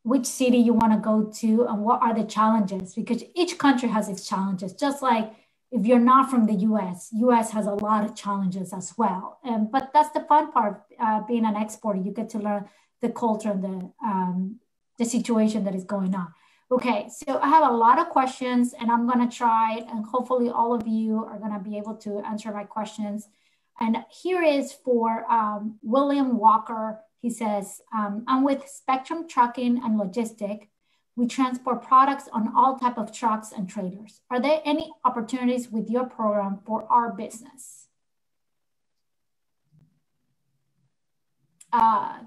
Speaker 3: which city you want to go to and what are the challenges, because each country has its challenges. Just like if you're not from the U.S., U.S. has a lot of challenges as well. And but that's the fun part. Uh, being an exporter, you get to learn the culture and the um, the situation that is going on. Okay, so I have a lot of questions and I'm gonna try and hopefully all of you are gonna be able to answer my questions. And here is for um, William Walker. He says, um, I'm with Spectrum Trucking and Logistic. We transport products on all type of trucks and trailers. Are there any opportunities with your program for our business? Uh,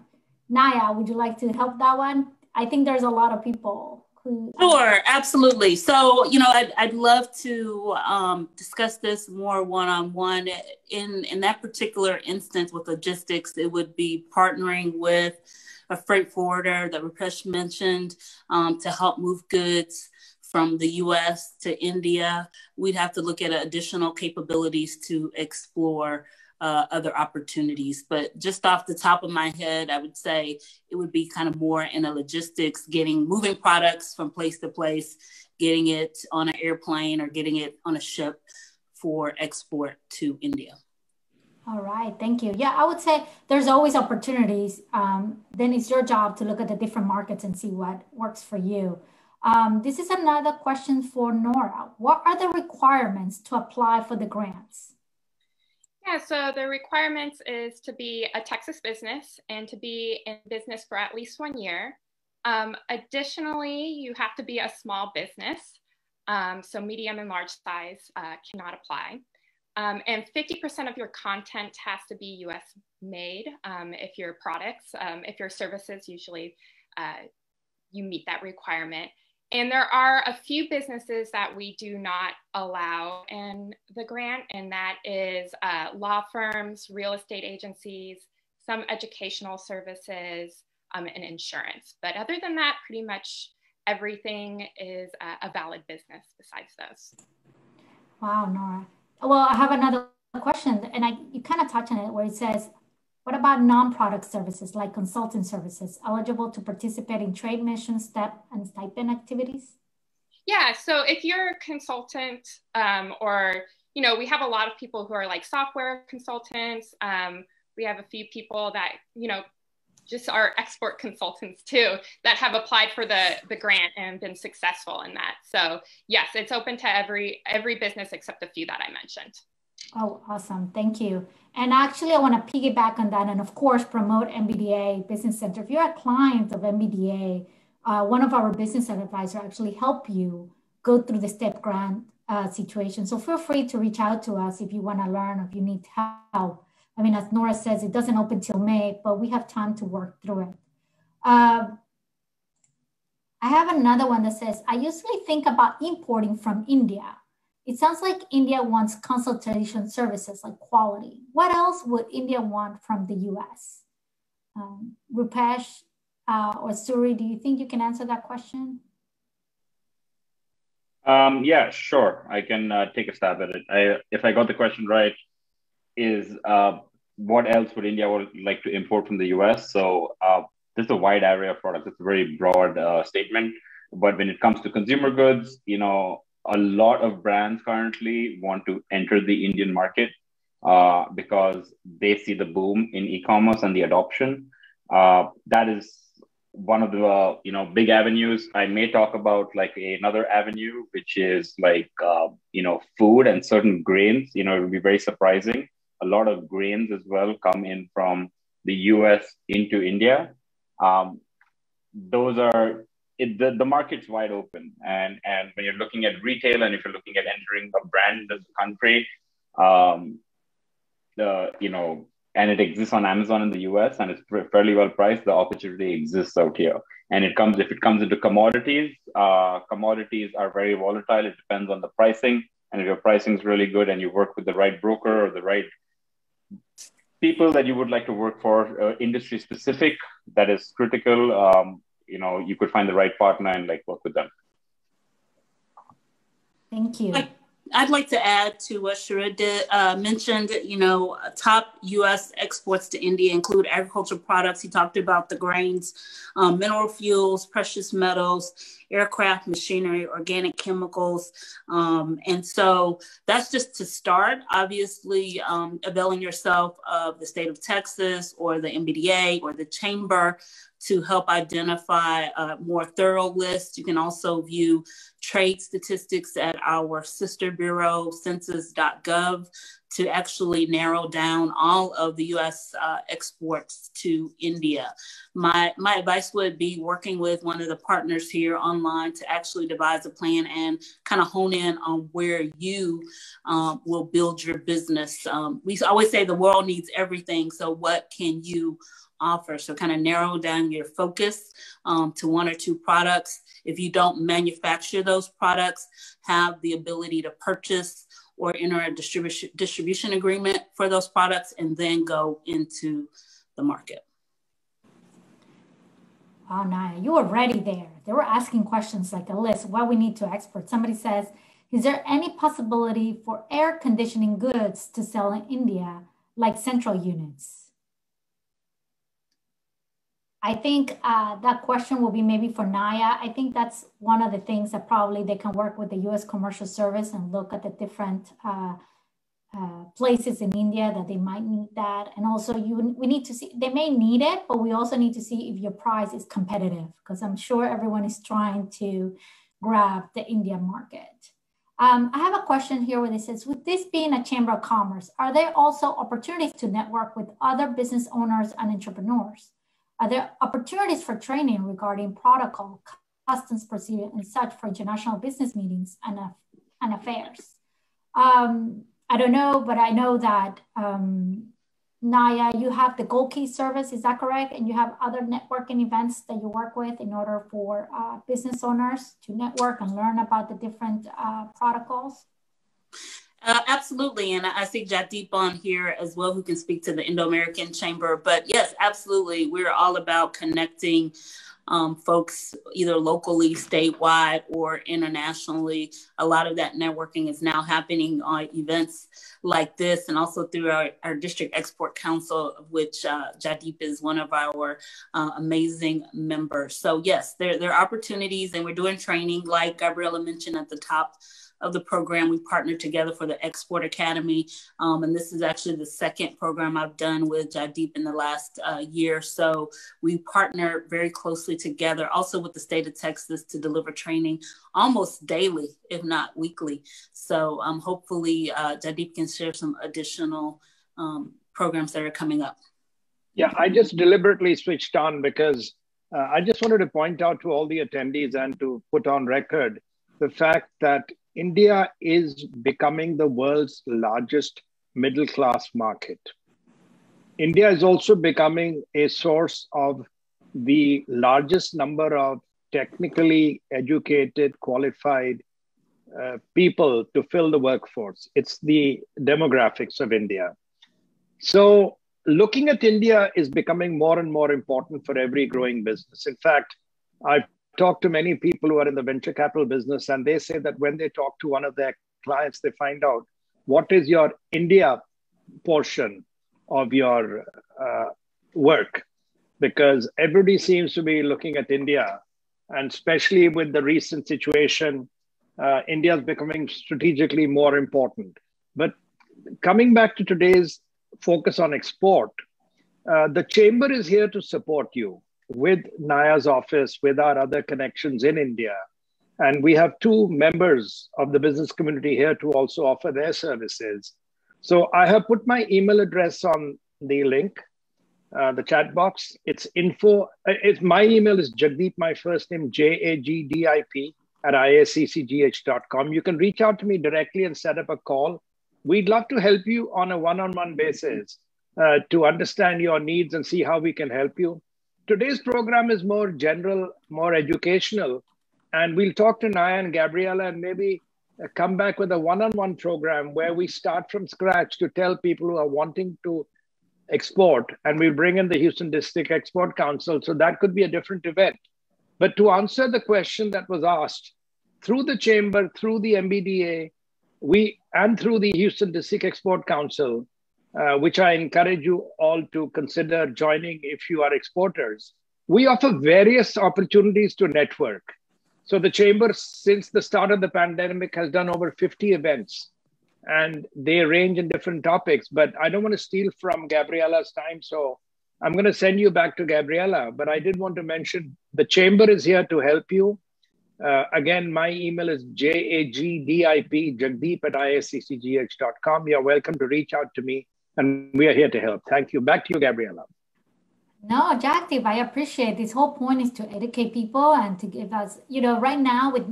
Speaker 3: Naya, would you like to help that one? I think there's a lot of people
Speaker 4: Sure, absolutely. So, you know, I'd, I'd love to um, discuss this more one on one. In in that particular instance with logistics, it would be partnering with a freight forwarder that Rupesh mentioned um, to help move goods from the US to India. We'd have to look at additional capabilities to explore uh, other opportunities. But just off the top of my head, I would say it would be kind of more in a logistics, getting moving products from place to place, getting it on an airplane or getting it on a ship for export to India.
Speaker 3: All right, thank you. Yeah, I would say there's always opportunities. Um, then it's your job to look at the different markets and see what works for you. Um, this is another question for Nora. What are the requirements to apply for the grants?
Speaker 5: Yeah, so the requirements is to be a Texas business and to be in business for at least one year. Um, additionally, you have to be a small business. Um, so medium and large size uh, cannot apply. Um, and 50% of your content has to be US made um, if your products, um, if your services, usually uh, you meet that requirement. And there are a few businesses that we do not allow in the grant, and that is uh, law firms, real estate agencies, some educational services, um, and insurance. But other than that, pretty much everything is a, a valid business besides those.
Speaker 3: Wow, Nora. Well, I have another question, and I you kind of touched on it where it says, what about non-product services like consulting services eligible to participate in trade mission, step, and stipend activities?
Speaker 5: Yeah, so if you're a consultant um, or, you know, we have a lot of people who are like software consultants. Um, we have a few people that, you know, just are export consultants too that have applied for the, the grant and been successful in that. So yes, it's open to every every business except the few that I mentioned.
Speaker 3: Oh, awesome. Thank you. And actually, I want to piggyback on that and, of course, promote MBDA Business Center. If you're a client of MBDA, uh, one of our business advisors actually help you go through the STEP grant uh, situation. So feel free to reach out to us if you want to learn, if you need help. I mean, as Nora says, it doesn't open till May, but we have time to work through it. Uh, I have another one that says, I usually think about importing from India. It sounds like India wants consultation services like quality. What else would India want from the US? Um, Rupesh uh, or Suri, do you think you can answer that question?
Speaker 7: Um, yeah, sure. I can uh, take a stab at it. I, if I got the question right, is uh, what else would India would like to import from the US? So uh, this is a wide area of products. It's a very broad uh, statement. But when it comes to consumer goods, you know, a lot of brands currently want to enter the Indian market uh, because they see the boom in e-commerce and the adoption. Uh, that is one of the uh, you know big avenues. I may talk about like another avenue, which is like uh, you know food and certain grains. You know, it would be very surprising. A lot of grains as well come in from the U.S. into India. Um, those are it, the, the market's wide open. And, and when you're looking at retail and if you're looking at entering a brand in this country, um, the, you know, and it exists on Amazon in the US and it's fairly well priced, the opportunity exists out here. And it comes, if it comes into commodities, uh, commodities are very volatile. It depends on the pricing. And if your pricing is really good and you work with the right broker or the right people that you would like to work for, uh, industry specific, that is critical. Um, you know you could find the right partner and like work with them
Speaker 3: thank you
Speaker 4: I, would like to add to what Shira did, uh, mentioned, you know, top U.S. exports to India include agricultural products. He talked about the grains, um, mineral fuels, precious metals, aircraft machinery, organic chemicals. Um, and so that's just to start. Obviously, um, availing yourself of the state of Texas or the MBDA or the chamber to help identify a more thorough list. You can also view trade statistics at our sister bureau, census.gov, to actually narrow down all of the US uh, exports to India. My, my advice would be working with one of the partners here online to actually devise a plan and kind of hone in on where you um, will build your business. Um, we always say the world needs everything, so what can you offer. So kind of narrow down your focus um, to one or two products. If you don't manufacture those products, have the ability to purchase or enter a distribution distribution agreement for those products and then go into the market.
Speaker 3: Wow, Naya, you were ready there. They were asking questions like a list, what we need to export. Somebody says, is there any possibility for air conditioning goods to sell in India, like central units? I think uh, that question will be maybe for Naya. I think that's one of the things that probably they can work with the U.S. Commercial Service and look at the different uh, uh, places in India that they might need that. And also, you we need to see they may need it, but we also need to see if your price is competitive because I'm sure everyone is trying to grab the India market. Um, I have a question here where it says, with this being a chamber of commerce, are there also opportunities to network with other business owners and entrepreneurs? Are there opportunities for training regarding protocol, customs procedure, and such for international business meetings and, uh, and affairs? Um, I don't know, but I know that um, Naya, you have the Gold Key service, is that correct? And you have other networking events that you work with in order for uh, business owners to network and learn about the different uh, protocols?
Speaker 4: Uh, absolutely. And I see Jagdip on here as well, who can speak to the Indo American Chamber. But yes, absolutely. We're all about connecting um, folks either locally, statewide, or internationally. A lot of that networking is now happening on events like this and also through our, our district export council, of which uh, Jagdip is one of our uh, amazing members. So yes, there, there are opportunities and we're doing training like Gabriela mentioned at the top of the program. We partnered together for the Export Academy. Um, and this is actually the second program I've done with Jagdip in the last uh, year. So we partner very closely together, also with the state of Texas to deliver training almost daily, if not weekly. So um, hopefully uh, Jagdip can share some additional um, programs that are coming up.
Speaker 1: Yeah, I just deliberately switched on because uh, I just wanted to point out to all the attendees and to put on record the fact that India is becoming the world's largest middle class market. India is also becoming a source of the largest number of technically educated, qualified uh, people to fill the workforce. It's the demographics of India. So, looking at India is becoming more and more important for every growing business. In fact, I've talk to many people who are in the venture capital business, and they say that when they talk to one of their clients, they find out what is your India portion of your uh, work, because everybody seems to be looking at India, and especially with the recent situation, uh, India is becoming strategically more important. But coming back to today's focus on export, uh, the chamber is here to support you with Naya's office, with our other connections in India. And we have two members of the business community here to also offer their services. So I have put my email address on the link, uh, the chat box. It's info, uh, it's, my email is Jagdip, my first name, J A G D I P at iaccgh.com. You can reach out to me directly and set up a call. We'd love to help you on a one on one basis uh, to understand your needs and see how we can help you today's program is more general, more educational, and we'll talk to Naya and Gabriela and maybe uh, come back with a one-on-one program where we start from scratch to tell people who are wanting to export, and we'll bring in the Houston District Export Council. So that could be a different event. But to answer the question that was asked, through the chamber, through the MBDA, we and through the Houston District Export Council, uh, which I encourage you all to consider joining if you are exporters. We offer various opportunities to network. So the chamber, since the start of the pandemic, has done over 50 events and they range in different topics. But I don't want to steal from Gabriela's time. So I'm going to send you back to Gabriela. But I did want to mention the chamber is here to help you. Uh, again, my email is jagdip, at iaccgh.com. You're welcome to reach out to me and we are here to help. Thank you. Back to you, Gabriela.
Speaker 3: No, Jagdip, I appreciate this whole point is to educate people and to give us, you know, right now with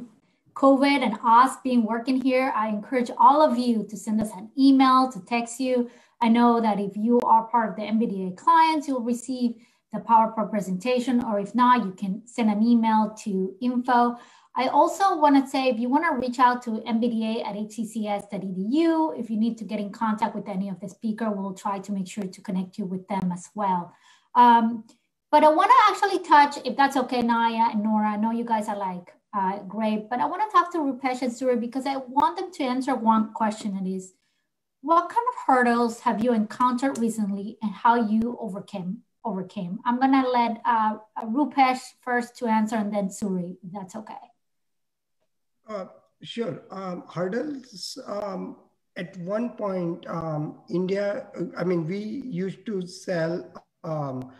Speaker 3: COVID and us being working here, I encourage all of you to send us an email, to text you. I know that if you are part of the MBDA clients, you'll receive the PowerPoint presentation, or if not, you can send an email to info I also want to say if you want to reach out to mbda at hccs.edu, if you need to get in contact with any of the speaker, we'll try to make sure to connect you with them as well. Um, but I want to actually touch, if that's okay, Naya and Nora, I know you guys are like uh, great, but I want to talk to Rupesh and Suri because I want them to answer one question. It is, what kind of hurdles have you encountered recently and how you overcame overcame? I'm going to let uh, Rupesh first to answer and then Suri, if that's okay.
Speaker 6: Uh, sure. Um, hurdles. Um, at one point, um, India, I mean, we used to sell um,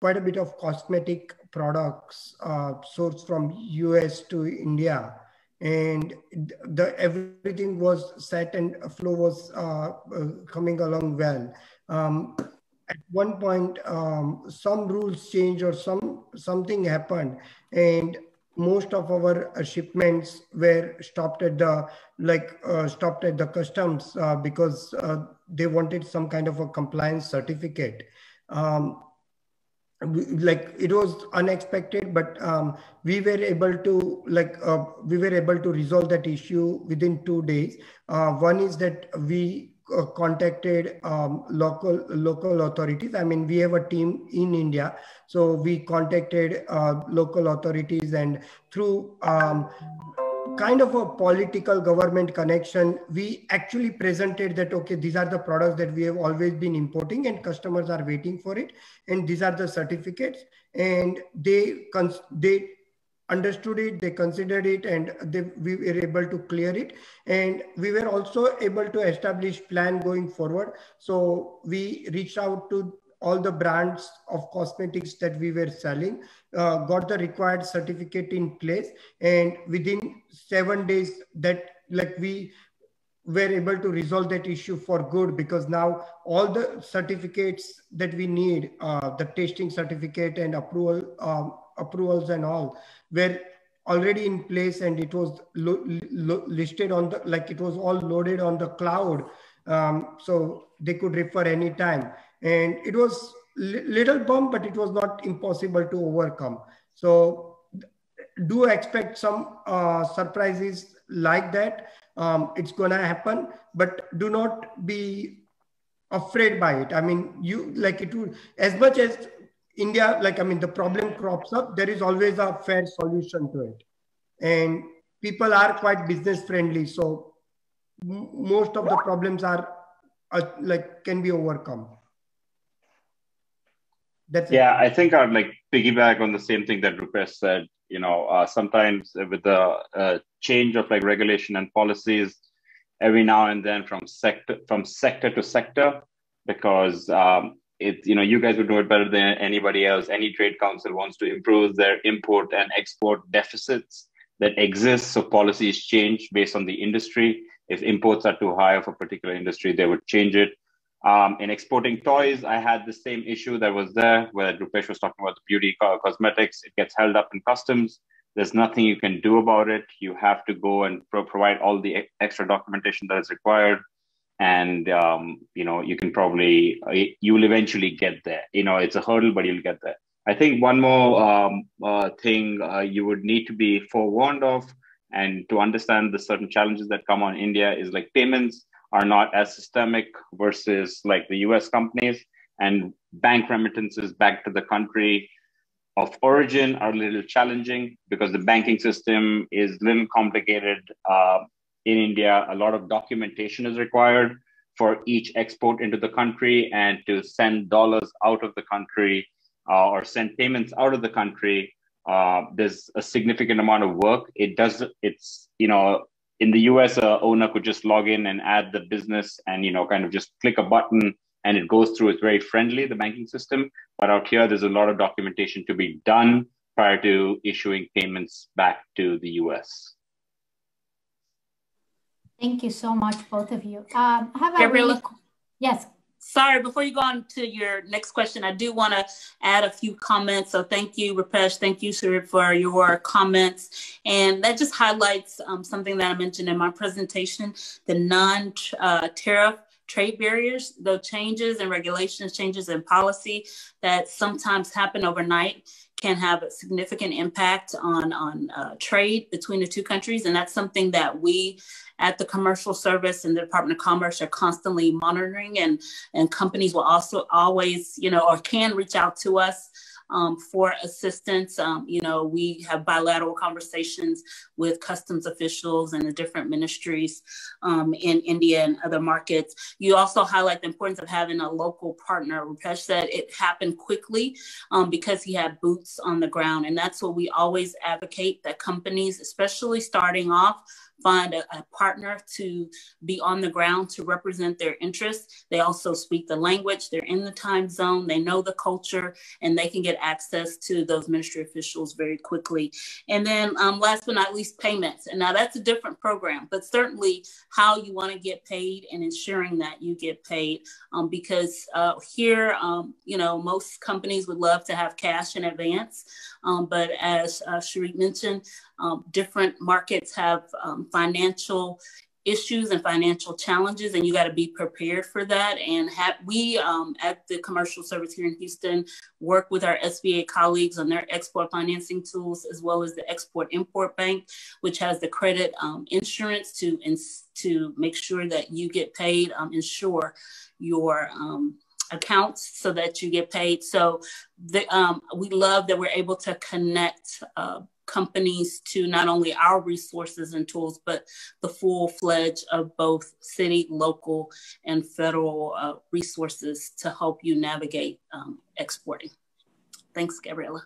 Speaker 6: quite a bit of cosmetic products uh, sourced from US to India. And the everything was set and flow was uh, uh, coming along well. Um, at one point, um, some rules changed or some something happened, and most of our shipments were stopped at the like uh, stopped at the customs uh, because uh, they wanted some kind of a compliance certificate. Um, like it was unexpected but um, we were able to like uh, we were able to resolve that issue within two days. Uh, one is that we uh, contacted um, local local authorities. I mean, we have a team in India, so we contacted uh, local authorities and through um, kind of a political government connection, we actually presented that, okay, these are the products that we have always been importing and customers are waiting for it. And these are the certificates and they, they understood it, they considered it and they, we were able to clear it. And we were also able to establish plan going forward. So we reached out to all the brands of cosmetics that we were selling, uh, got the required certificate in place. And within seven days that like we were able to resolve that issue for good because now all the certificates that we need, uh, the testing certificate and approval um, approvals and all were already in place and it was listed on the like it was all loaded on the cloud um, so they could refer anytime. And it was little bump but it was not impossible to overcome. So do expect some uh, surprises like that. Um, it's gonna happen but do not be afraid by it. I mean you like it would as much as india like i mean the problem crops up there is always a fair solution to it and people are quite business friendly so most of the problems are uh, like can be overcome
Speaker 7: that's yeah, it. I think I'd like piggyback on the same thing that Rupesh said. You know, uh, sometimes with the uh, change of like regulation and policies, every now and then from sector from sector to sector, because um, it you know you guys would know it better than anybody else. Any trade council wants to improve their import and export deficits that exist, so policies change based on the industry. If imports are too high of a particular industry, they would change it um, in exporting toys, I had the same issue that was there where Rupesh was talking about the beauty cosmetics. It gets held up in customs. There's nothing you can do about it. You have to go and pro- provide all the extra documentation that is required. And, um, you know, you can probably, uh, you will eventually get there. You know, it's a hurdle, but you'll get there. I think one more um, uh, thing uh, you would need to be forewarned of and to understand the certain challenges that come on India is like payments are not as systemic versus like the US companies. And bank remittances back to the country of origin are a little challenging because the banking system is a little complicated. Uh, in India, a lot of documentation is required for each export into the country and to send dollars out of the country uh, or send payments out of the country. Uh, there's a significant amount of work. It does. It's you know in the US, a owner could just log in and add the business and, you know, kind of just click a button and it goes through. It's very friendly, the banking system. But out here, there's a lot of documentation to be done prior to issuing payments back to the US.
Speaker 3: Thank you so much, both of you. Um, have a
Speaker 4: Gabriela, really...
Speaker 3: yes
Speaker 4: sorry, before you go on to your next question, I do want to add a few comments. So thank you, Rupesh. Thank you, sir, for your comments. And that just highlights um, something that I mentioned in my presentation, the non-tariff uh, trade barriers, the changes and regulations, changes in policy that sometimes happen overnight can have a significant impact on, on uh, trade between the two countries. And that's something that we at the commercial service and the Department of Commerce are constantly monitoring and, and companies will also always, you know, or can reach out to us um, for assistance. Um, you know, we have bilateral conversations with customs officials and the different ministries um, in India and other markets. You also highlight the importance of having a local partner. Rupesh said it happened quickly um, because he had boots on the ground. And that's what we always advocate that companies, especially starting off, find a, a, partner to be on the ground to represent their interests. They also speak the language, they're in the time zone, they know the culture, and they can get access to those ministry officials very quickly. And then, um, last but not least, payments. And now that's a different program, but certainly how you want to get paid and ensuring that you get paid. Um, because uh, here, um, you know, most companies would love to have cash in advance. Um, but as uh, mentioned, um, different markets have um, financial issues and financial challenges, and you got to be prepared for that. And have, we um, at the Commercial Service here in Houston work with our SBA colleagues on their export financing tools, as well as the Export Import Bank, which has the credit um, insurance to to make sure that you get paid, um, insure your um, accounts so that you get paid. So the, um, we love that we're able to connect uh, companies to not only our resources and tools, but the full fledged of both city, local, and federal uh, resources to help you navigate um, exporting. Thanks, Gabriela.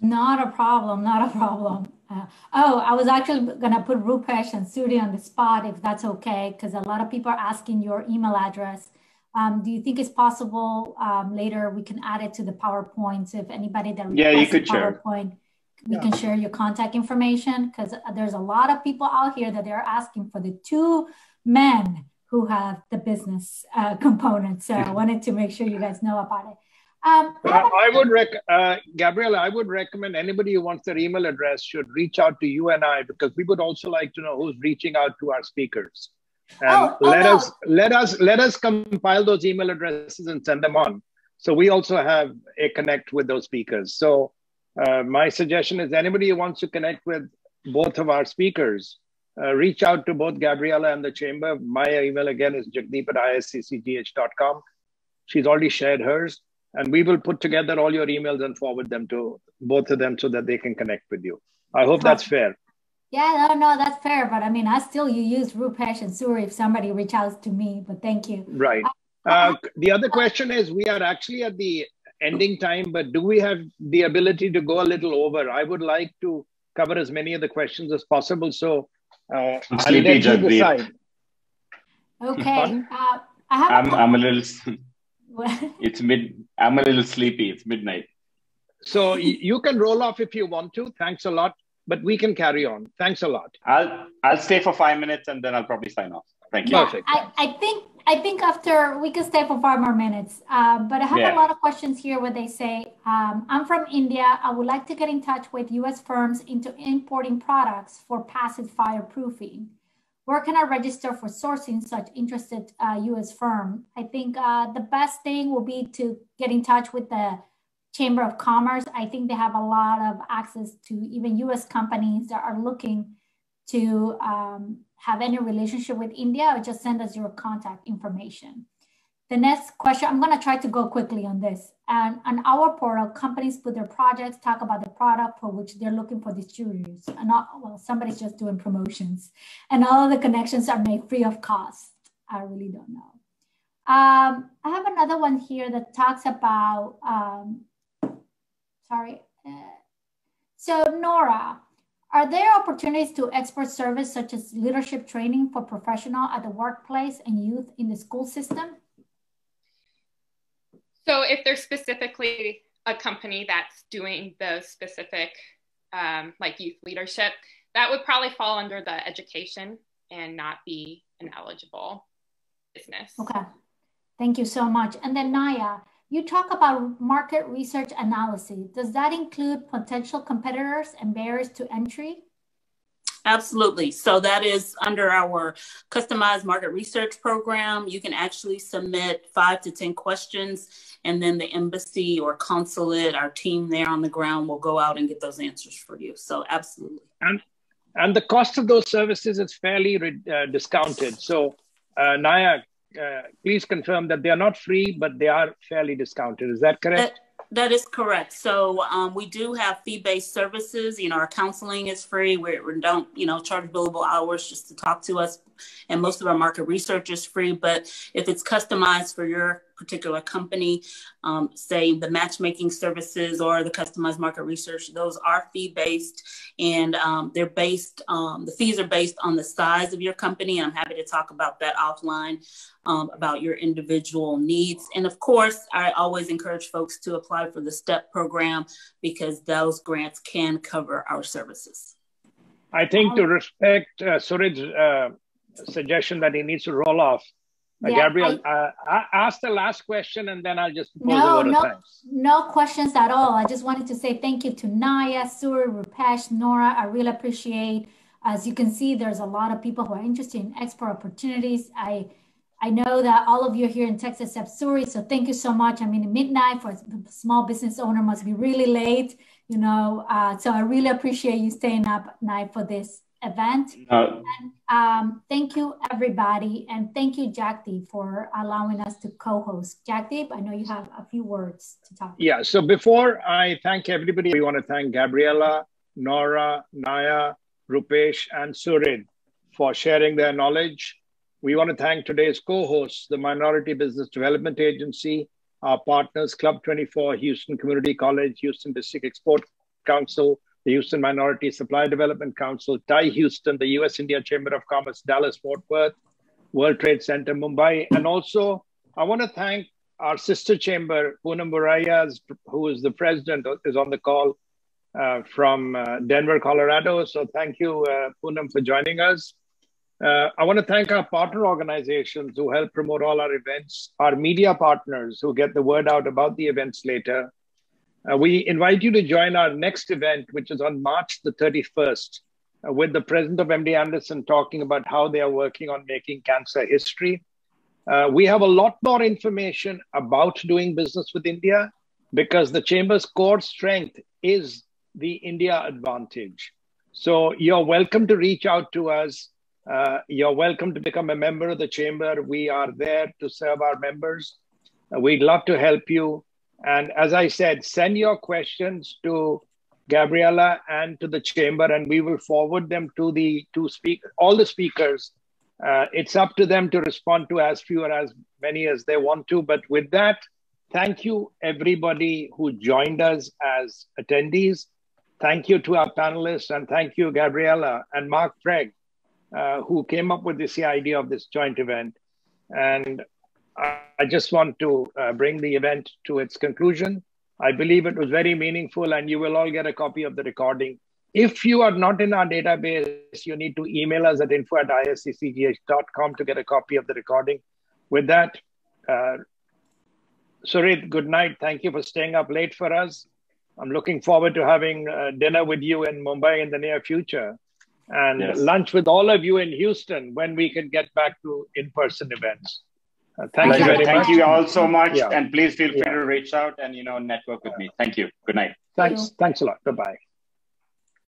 Speaker 3: Not a problem, not a problem. Uh, oh, I was actually going to put Rupesh and Sudhi on the spot if that's okay, because a lot of people are asking your email address. Um, do you think it's possible um, later we can add it to the PowerPoints if anybody that
Speaker 7: yeah, you could PowerPoint,
Speaker 3: share. We yeah. can share your contact information because there's a lot of people out here that they're asking for the two men who have the business uh, component. So I wanted to make sure you guys know about it.
Speaker 1: Um, uh, I would rec, uh, Gabriela, I would recommend anybody who wants their email address should reach out to you and I because we would also like to know who's reaching out to our speakers and oh, oh, let no. us let us let us compile those email addresses and send them on so we also have a connect with those speakers so uh, my suggestion is anybody who wants to connect with both of our speakers uh, reach out to both gabriela and the chamber my email again is jagdip at iaccgh.com she's already shared hers and we will put together all your emails and forward them to both of them so that they can connect with you i hope that's fair
Speaker 3: yeah, no, no, that's fair. But I mean, I still you use Rupesh and Suri if somebody reach out to me. But thank you.
Speaker 1: Right. Uh, the other question is, we are actually at the ending time, but do we have the ability to go a little over? I would like to cover as many of the questions as possible. So uh, I'll let you decide.
Speaker 3: Okay. Uh,
Speaker 7: I have. I'm, a, I'm a little. it's mid. I'm a little sleepy. It's midnight.
Speaker 1: So you can roll off if you want to. Thanks a lot but we can carry on. Thanks a lot.
Speaker 7: I'll I'll stay for five minutes and then I'll probably sign off. Thank you.
Speaker 3: Yeah, Perfect. I, I think I think after we can stay for five more minutes. Uh, but I have yeah. a lot of questions here where they say, um, I'm from India. I would like to get in touch with US firms into importing products for passive fireproofing. Where can I register for sourcing such interested uh, US firm? I think uh, the best thing will be to get in touch with the Chamber of Commerce. I think they have a lot of access to even US companies that are looking to um, have any relationship with India just send us your contact information. The next question, I'm gonna try to go quickly on this. And on our portal, companies put their projects, talk about the product for which they're looking for distributors. And not, well, somebody's just doing promotions. And all of the connections are made free of cost. I really don't know. Um, I have another one here that talks about um, sorry. Uh, so Nora, are there opportunities to export service such as leadership training for professional at the workplace and youth in the school system?
Speaker 5: So if there's specifically a company that's doing the specific um, like youth leadership, that would probably fall under the education and not be an eligible business.
Speaker 3: Okay. Thank you so much. And then Naya, you talk about market research analysis. Does that include potential competitors and barriers to entry?
Speaker 4: Absolutely. So that is under our customized market research program. You can actually submit five to 10 questions, and then the embassy or consulate, our team there on the ground, will go out and get those answers for you. So, absolutely.
Speaker 1: And, and the cost of those services is fairly uh, discounted. So, uh, Naya, uh, please confirm that they are not free, but they are fairly discounted. Is that correct?
Speaker 4: That, that is correct. So um, we do have fee-based services. You know, our counseling is free. we do not you know, charge billable hours just to talk to us. And most of our market research is free. But if it's customized for your particular company, um, say the matchmaking services or the customized market research, those are fee based and um, they're based, um, the fees are based on the size of your company. I'm happy to talk about that offline um, about your individual needs. And of course, I always encourage folks to apply for the STEP program because those grants can cover our services.
Speaker 1: I think to respect uh, uh, suggestion that he needs to roll off, yeah, Gabriel, I, uh, ask the last question and then I'll just
Speaker 3: no, no, no questions at all. I just wanted to say thank you to Naya, Suri, Rupesh, Nora. I really appreciate As you can see, there's a lot of people who are interested in export opportunities. I I know that all of you here in Texas have stories, so thank you so much. I mean, midnight for a small business owner must be really late, you know. Uh, so I really appreciate you staying up night for this event. And, um, thank you, everybody, and thank you, Jagdip, for allowing us to co-host. Jagdip, I know you have a few words to talk.
Speaker 1: Yeah. So before I thank everybody, we want to thank Gabriela, Nora, Naya, Rupesh, and Suhrid for sharing their knowledge we want to thank today's co hosts, the Minority Business Development Agency, our partners, Club 24, Houston Community College, Houston District Export Council, the Houston Minority Supply Development Council, TiE Houston, the US India Chamber of Commerce, Dallas Fort Worth, World Trade Center, Mumbai. And also, I want to thank our sister chamber, Poonam Buraya, who is the president, is on the call uh, from uh, Denver, Colorado. So thank you, uh, Poonam, for joining us. Uh, I want to thank our partner organizations who help promote all our events, our media partners who get the word out about the events later. Uh, we invite you to join our next event, which is on March the 31st, uh, with the president of MD Anderson talking about how they are working on making cancer history. Uh, we have a lot more information about doing business with India because the Chamber's core strength is the India advantage. So you're welcome to reach out to us uh, you're welcome to become a member of the chamber. We are there to serve our members. Uh, we'd love to help you. And as I said, send your questions to Gabriela and to the chamber, and we will forward them to the to speak all the speakers. Uh, it's up to them to respond to as few or as many as they want to. But with that, thank you everybody who joined us as attendees. Thank you to our panelists, and thank you, Gabriela and Mark Craig uh, who came up with this idea of this joint event. And I just want to uh, bring the event to its conclusion. I believe it was very meaningful, and you will all get a copy of the recording. If you are not in our database, you need to email us at info at iaccgh.com to get a copy of the recording. With that, uh, Suhrid, good night. Thank you for staying up late for us. I'm looking forward to having uh, dinner with you in Mumbai in the near future and yes. lunch with all of you in Houston when we can get back to in-person events.
Speaker 7: Uh, thank you very thank much. You all so much, yeah. and please feel free yeah. to reach out and you know network with me. Thank you. Good night.
Speaker 1: Thanks. Thanks a lot. Bye bye.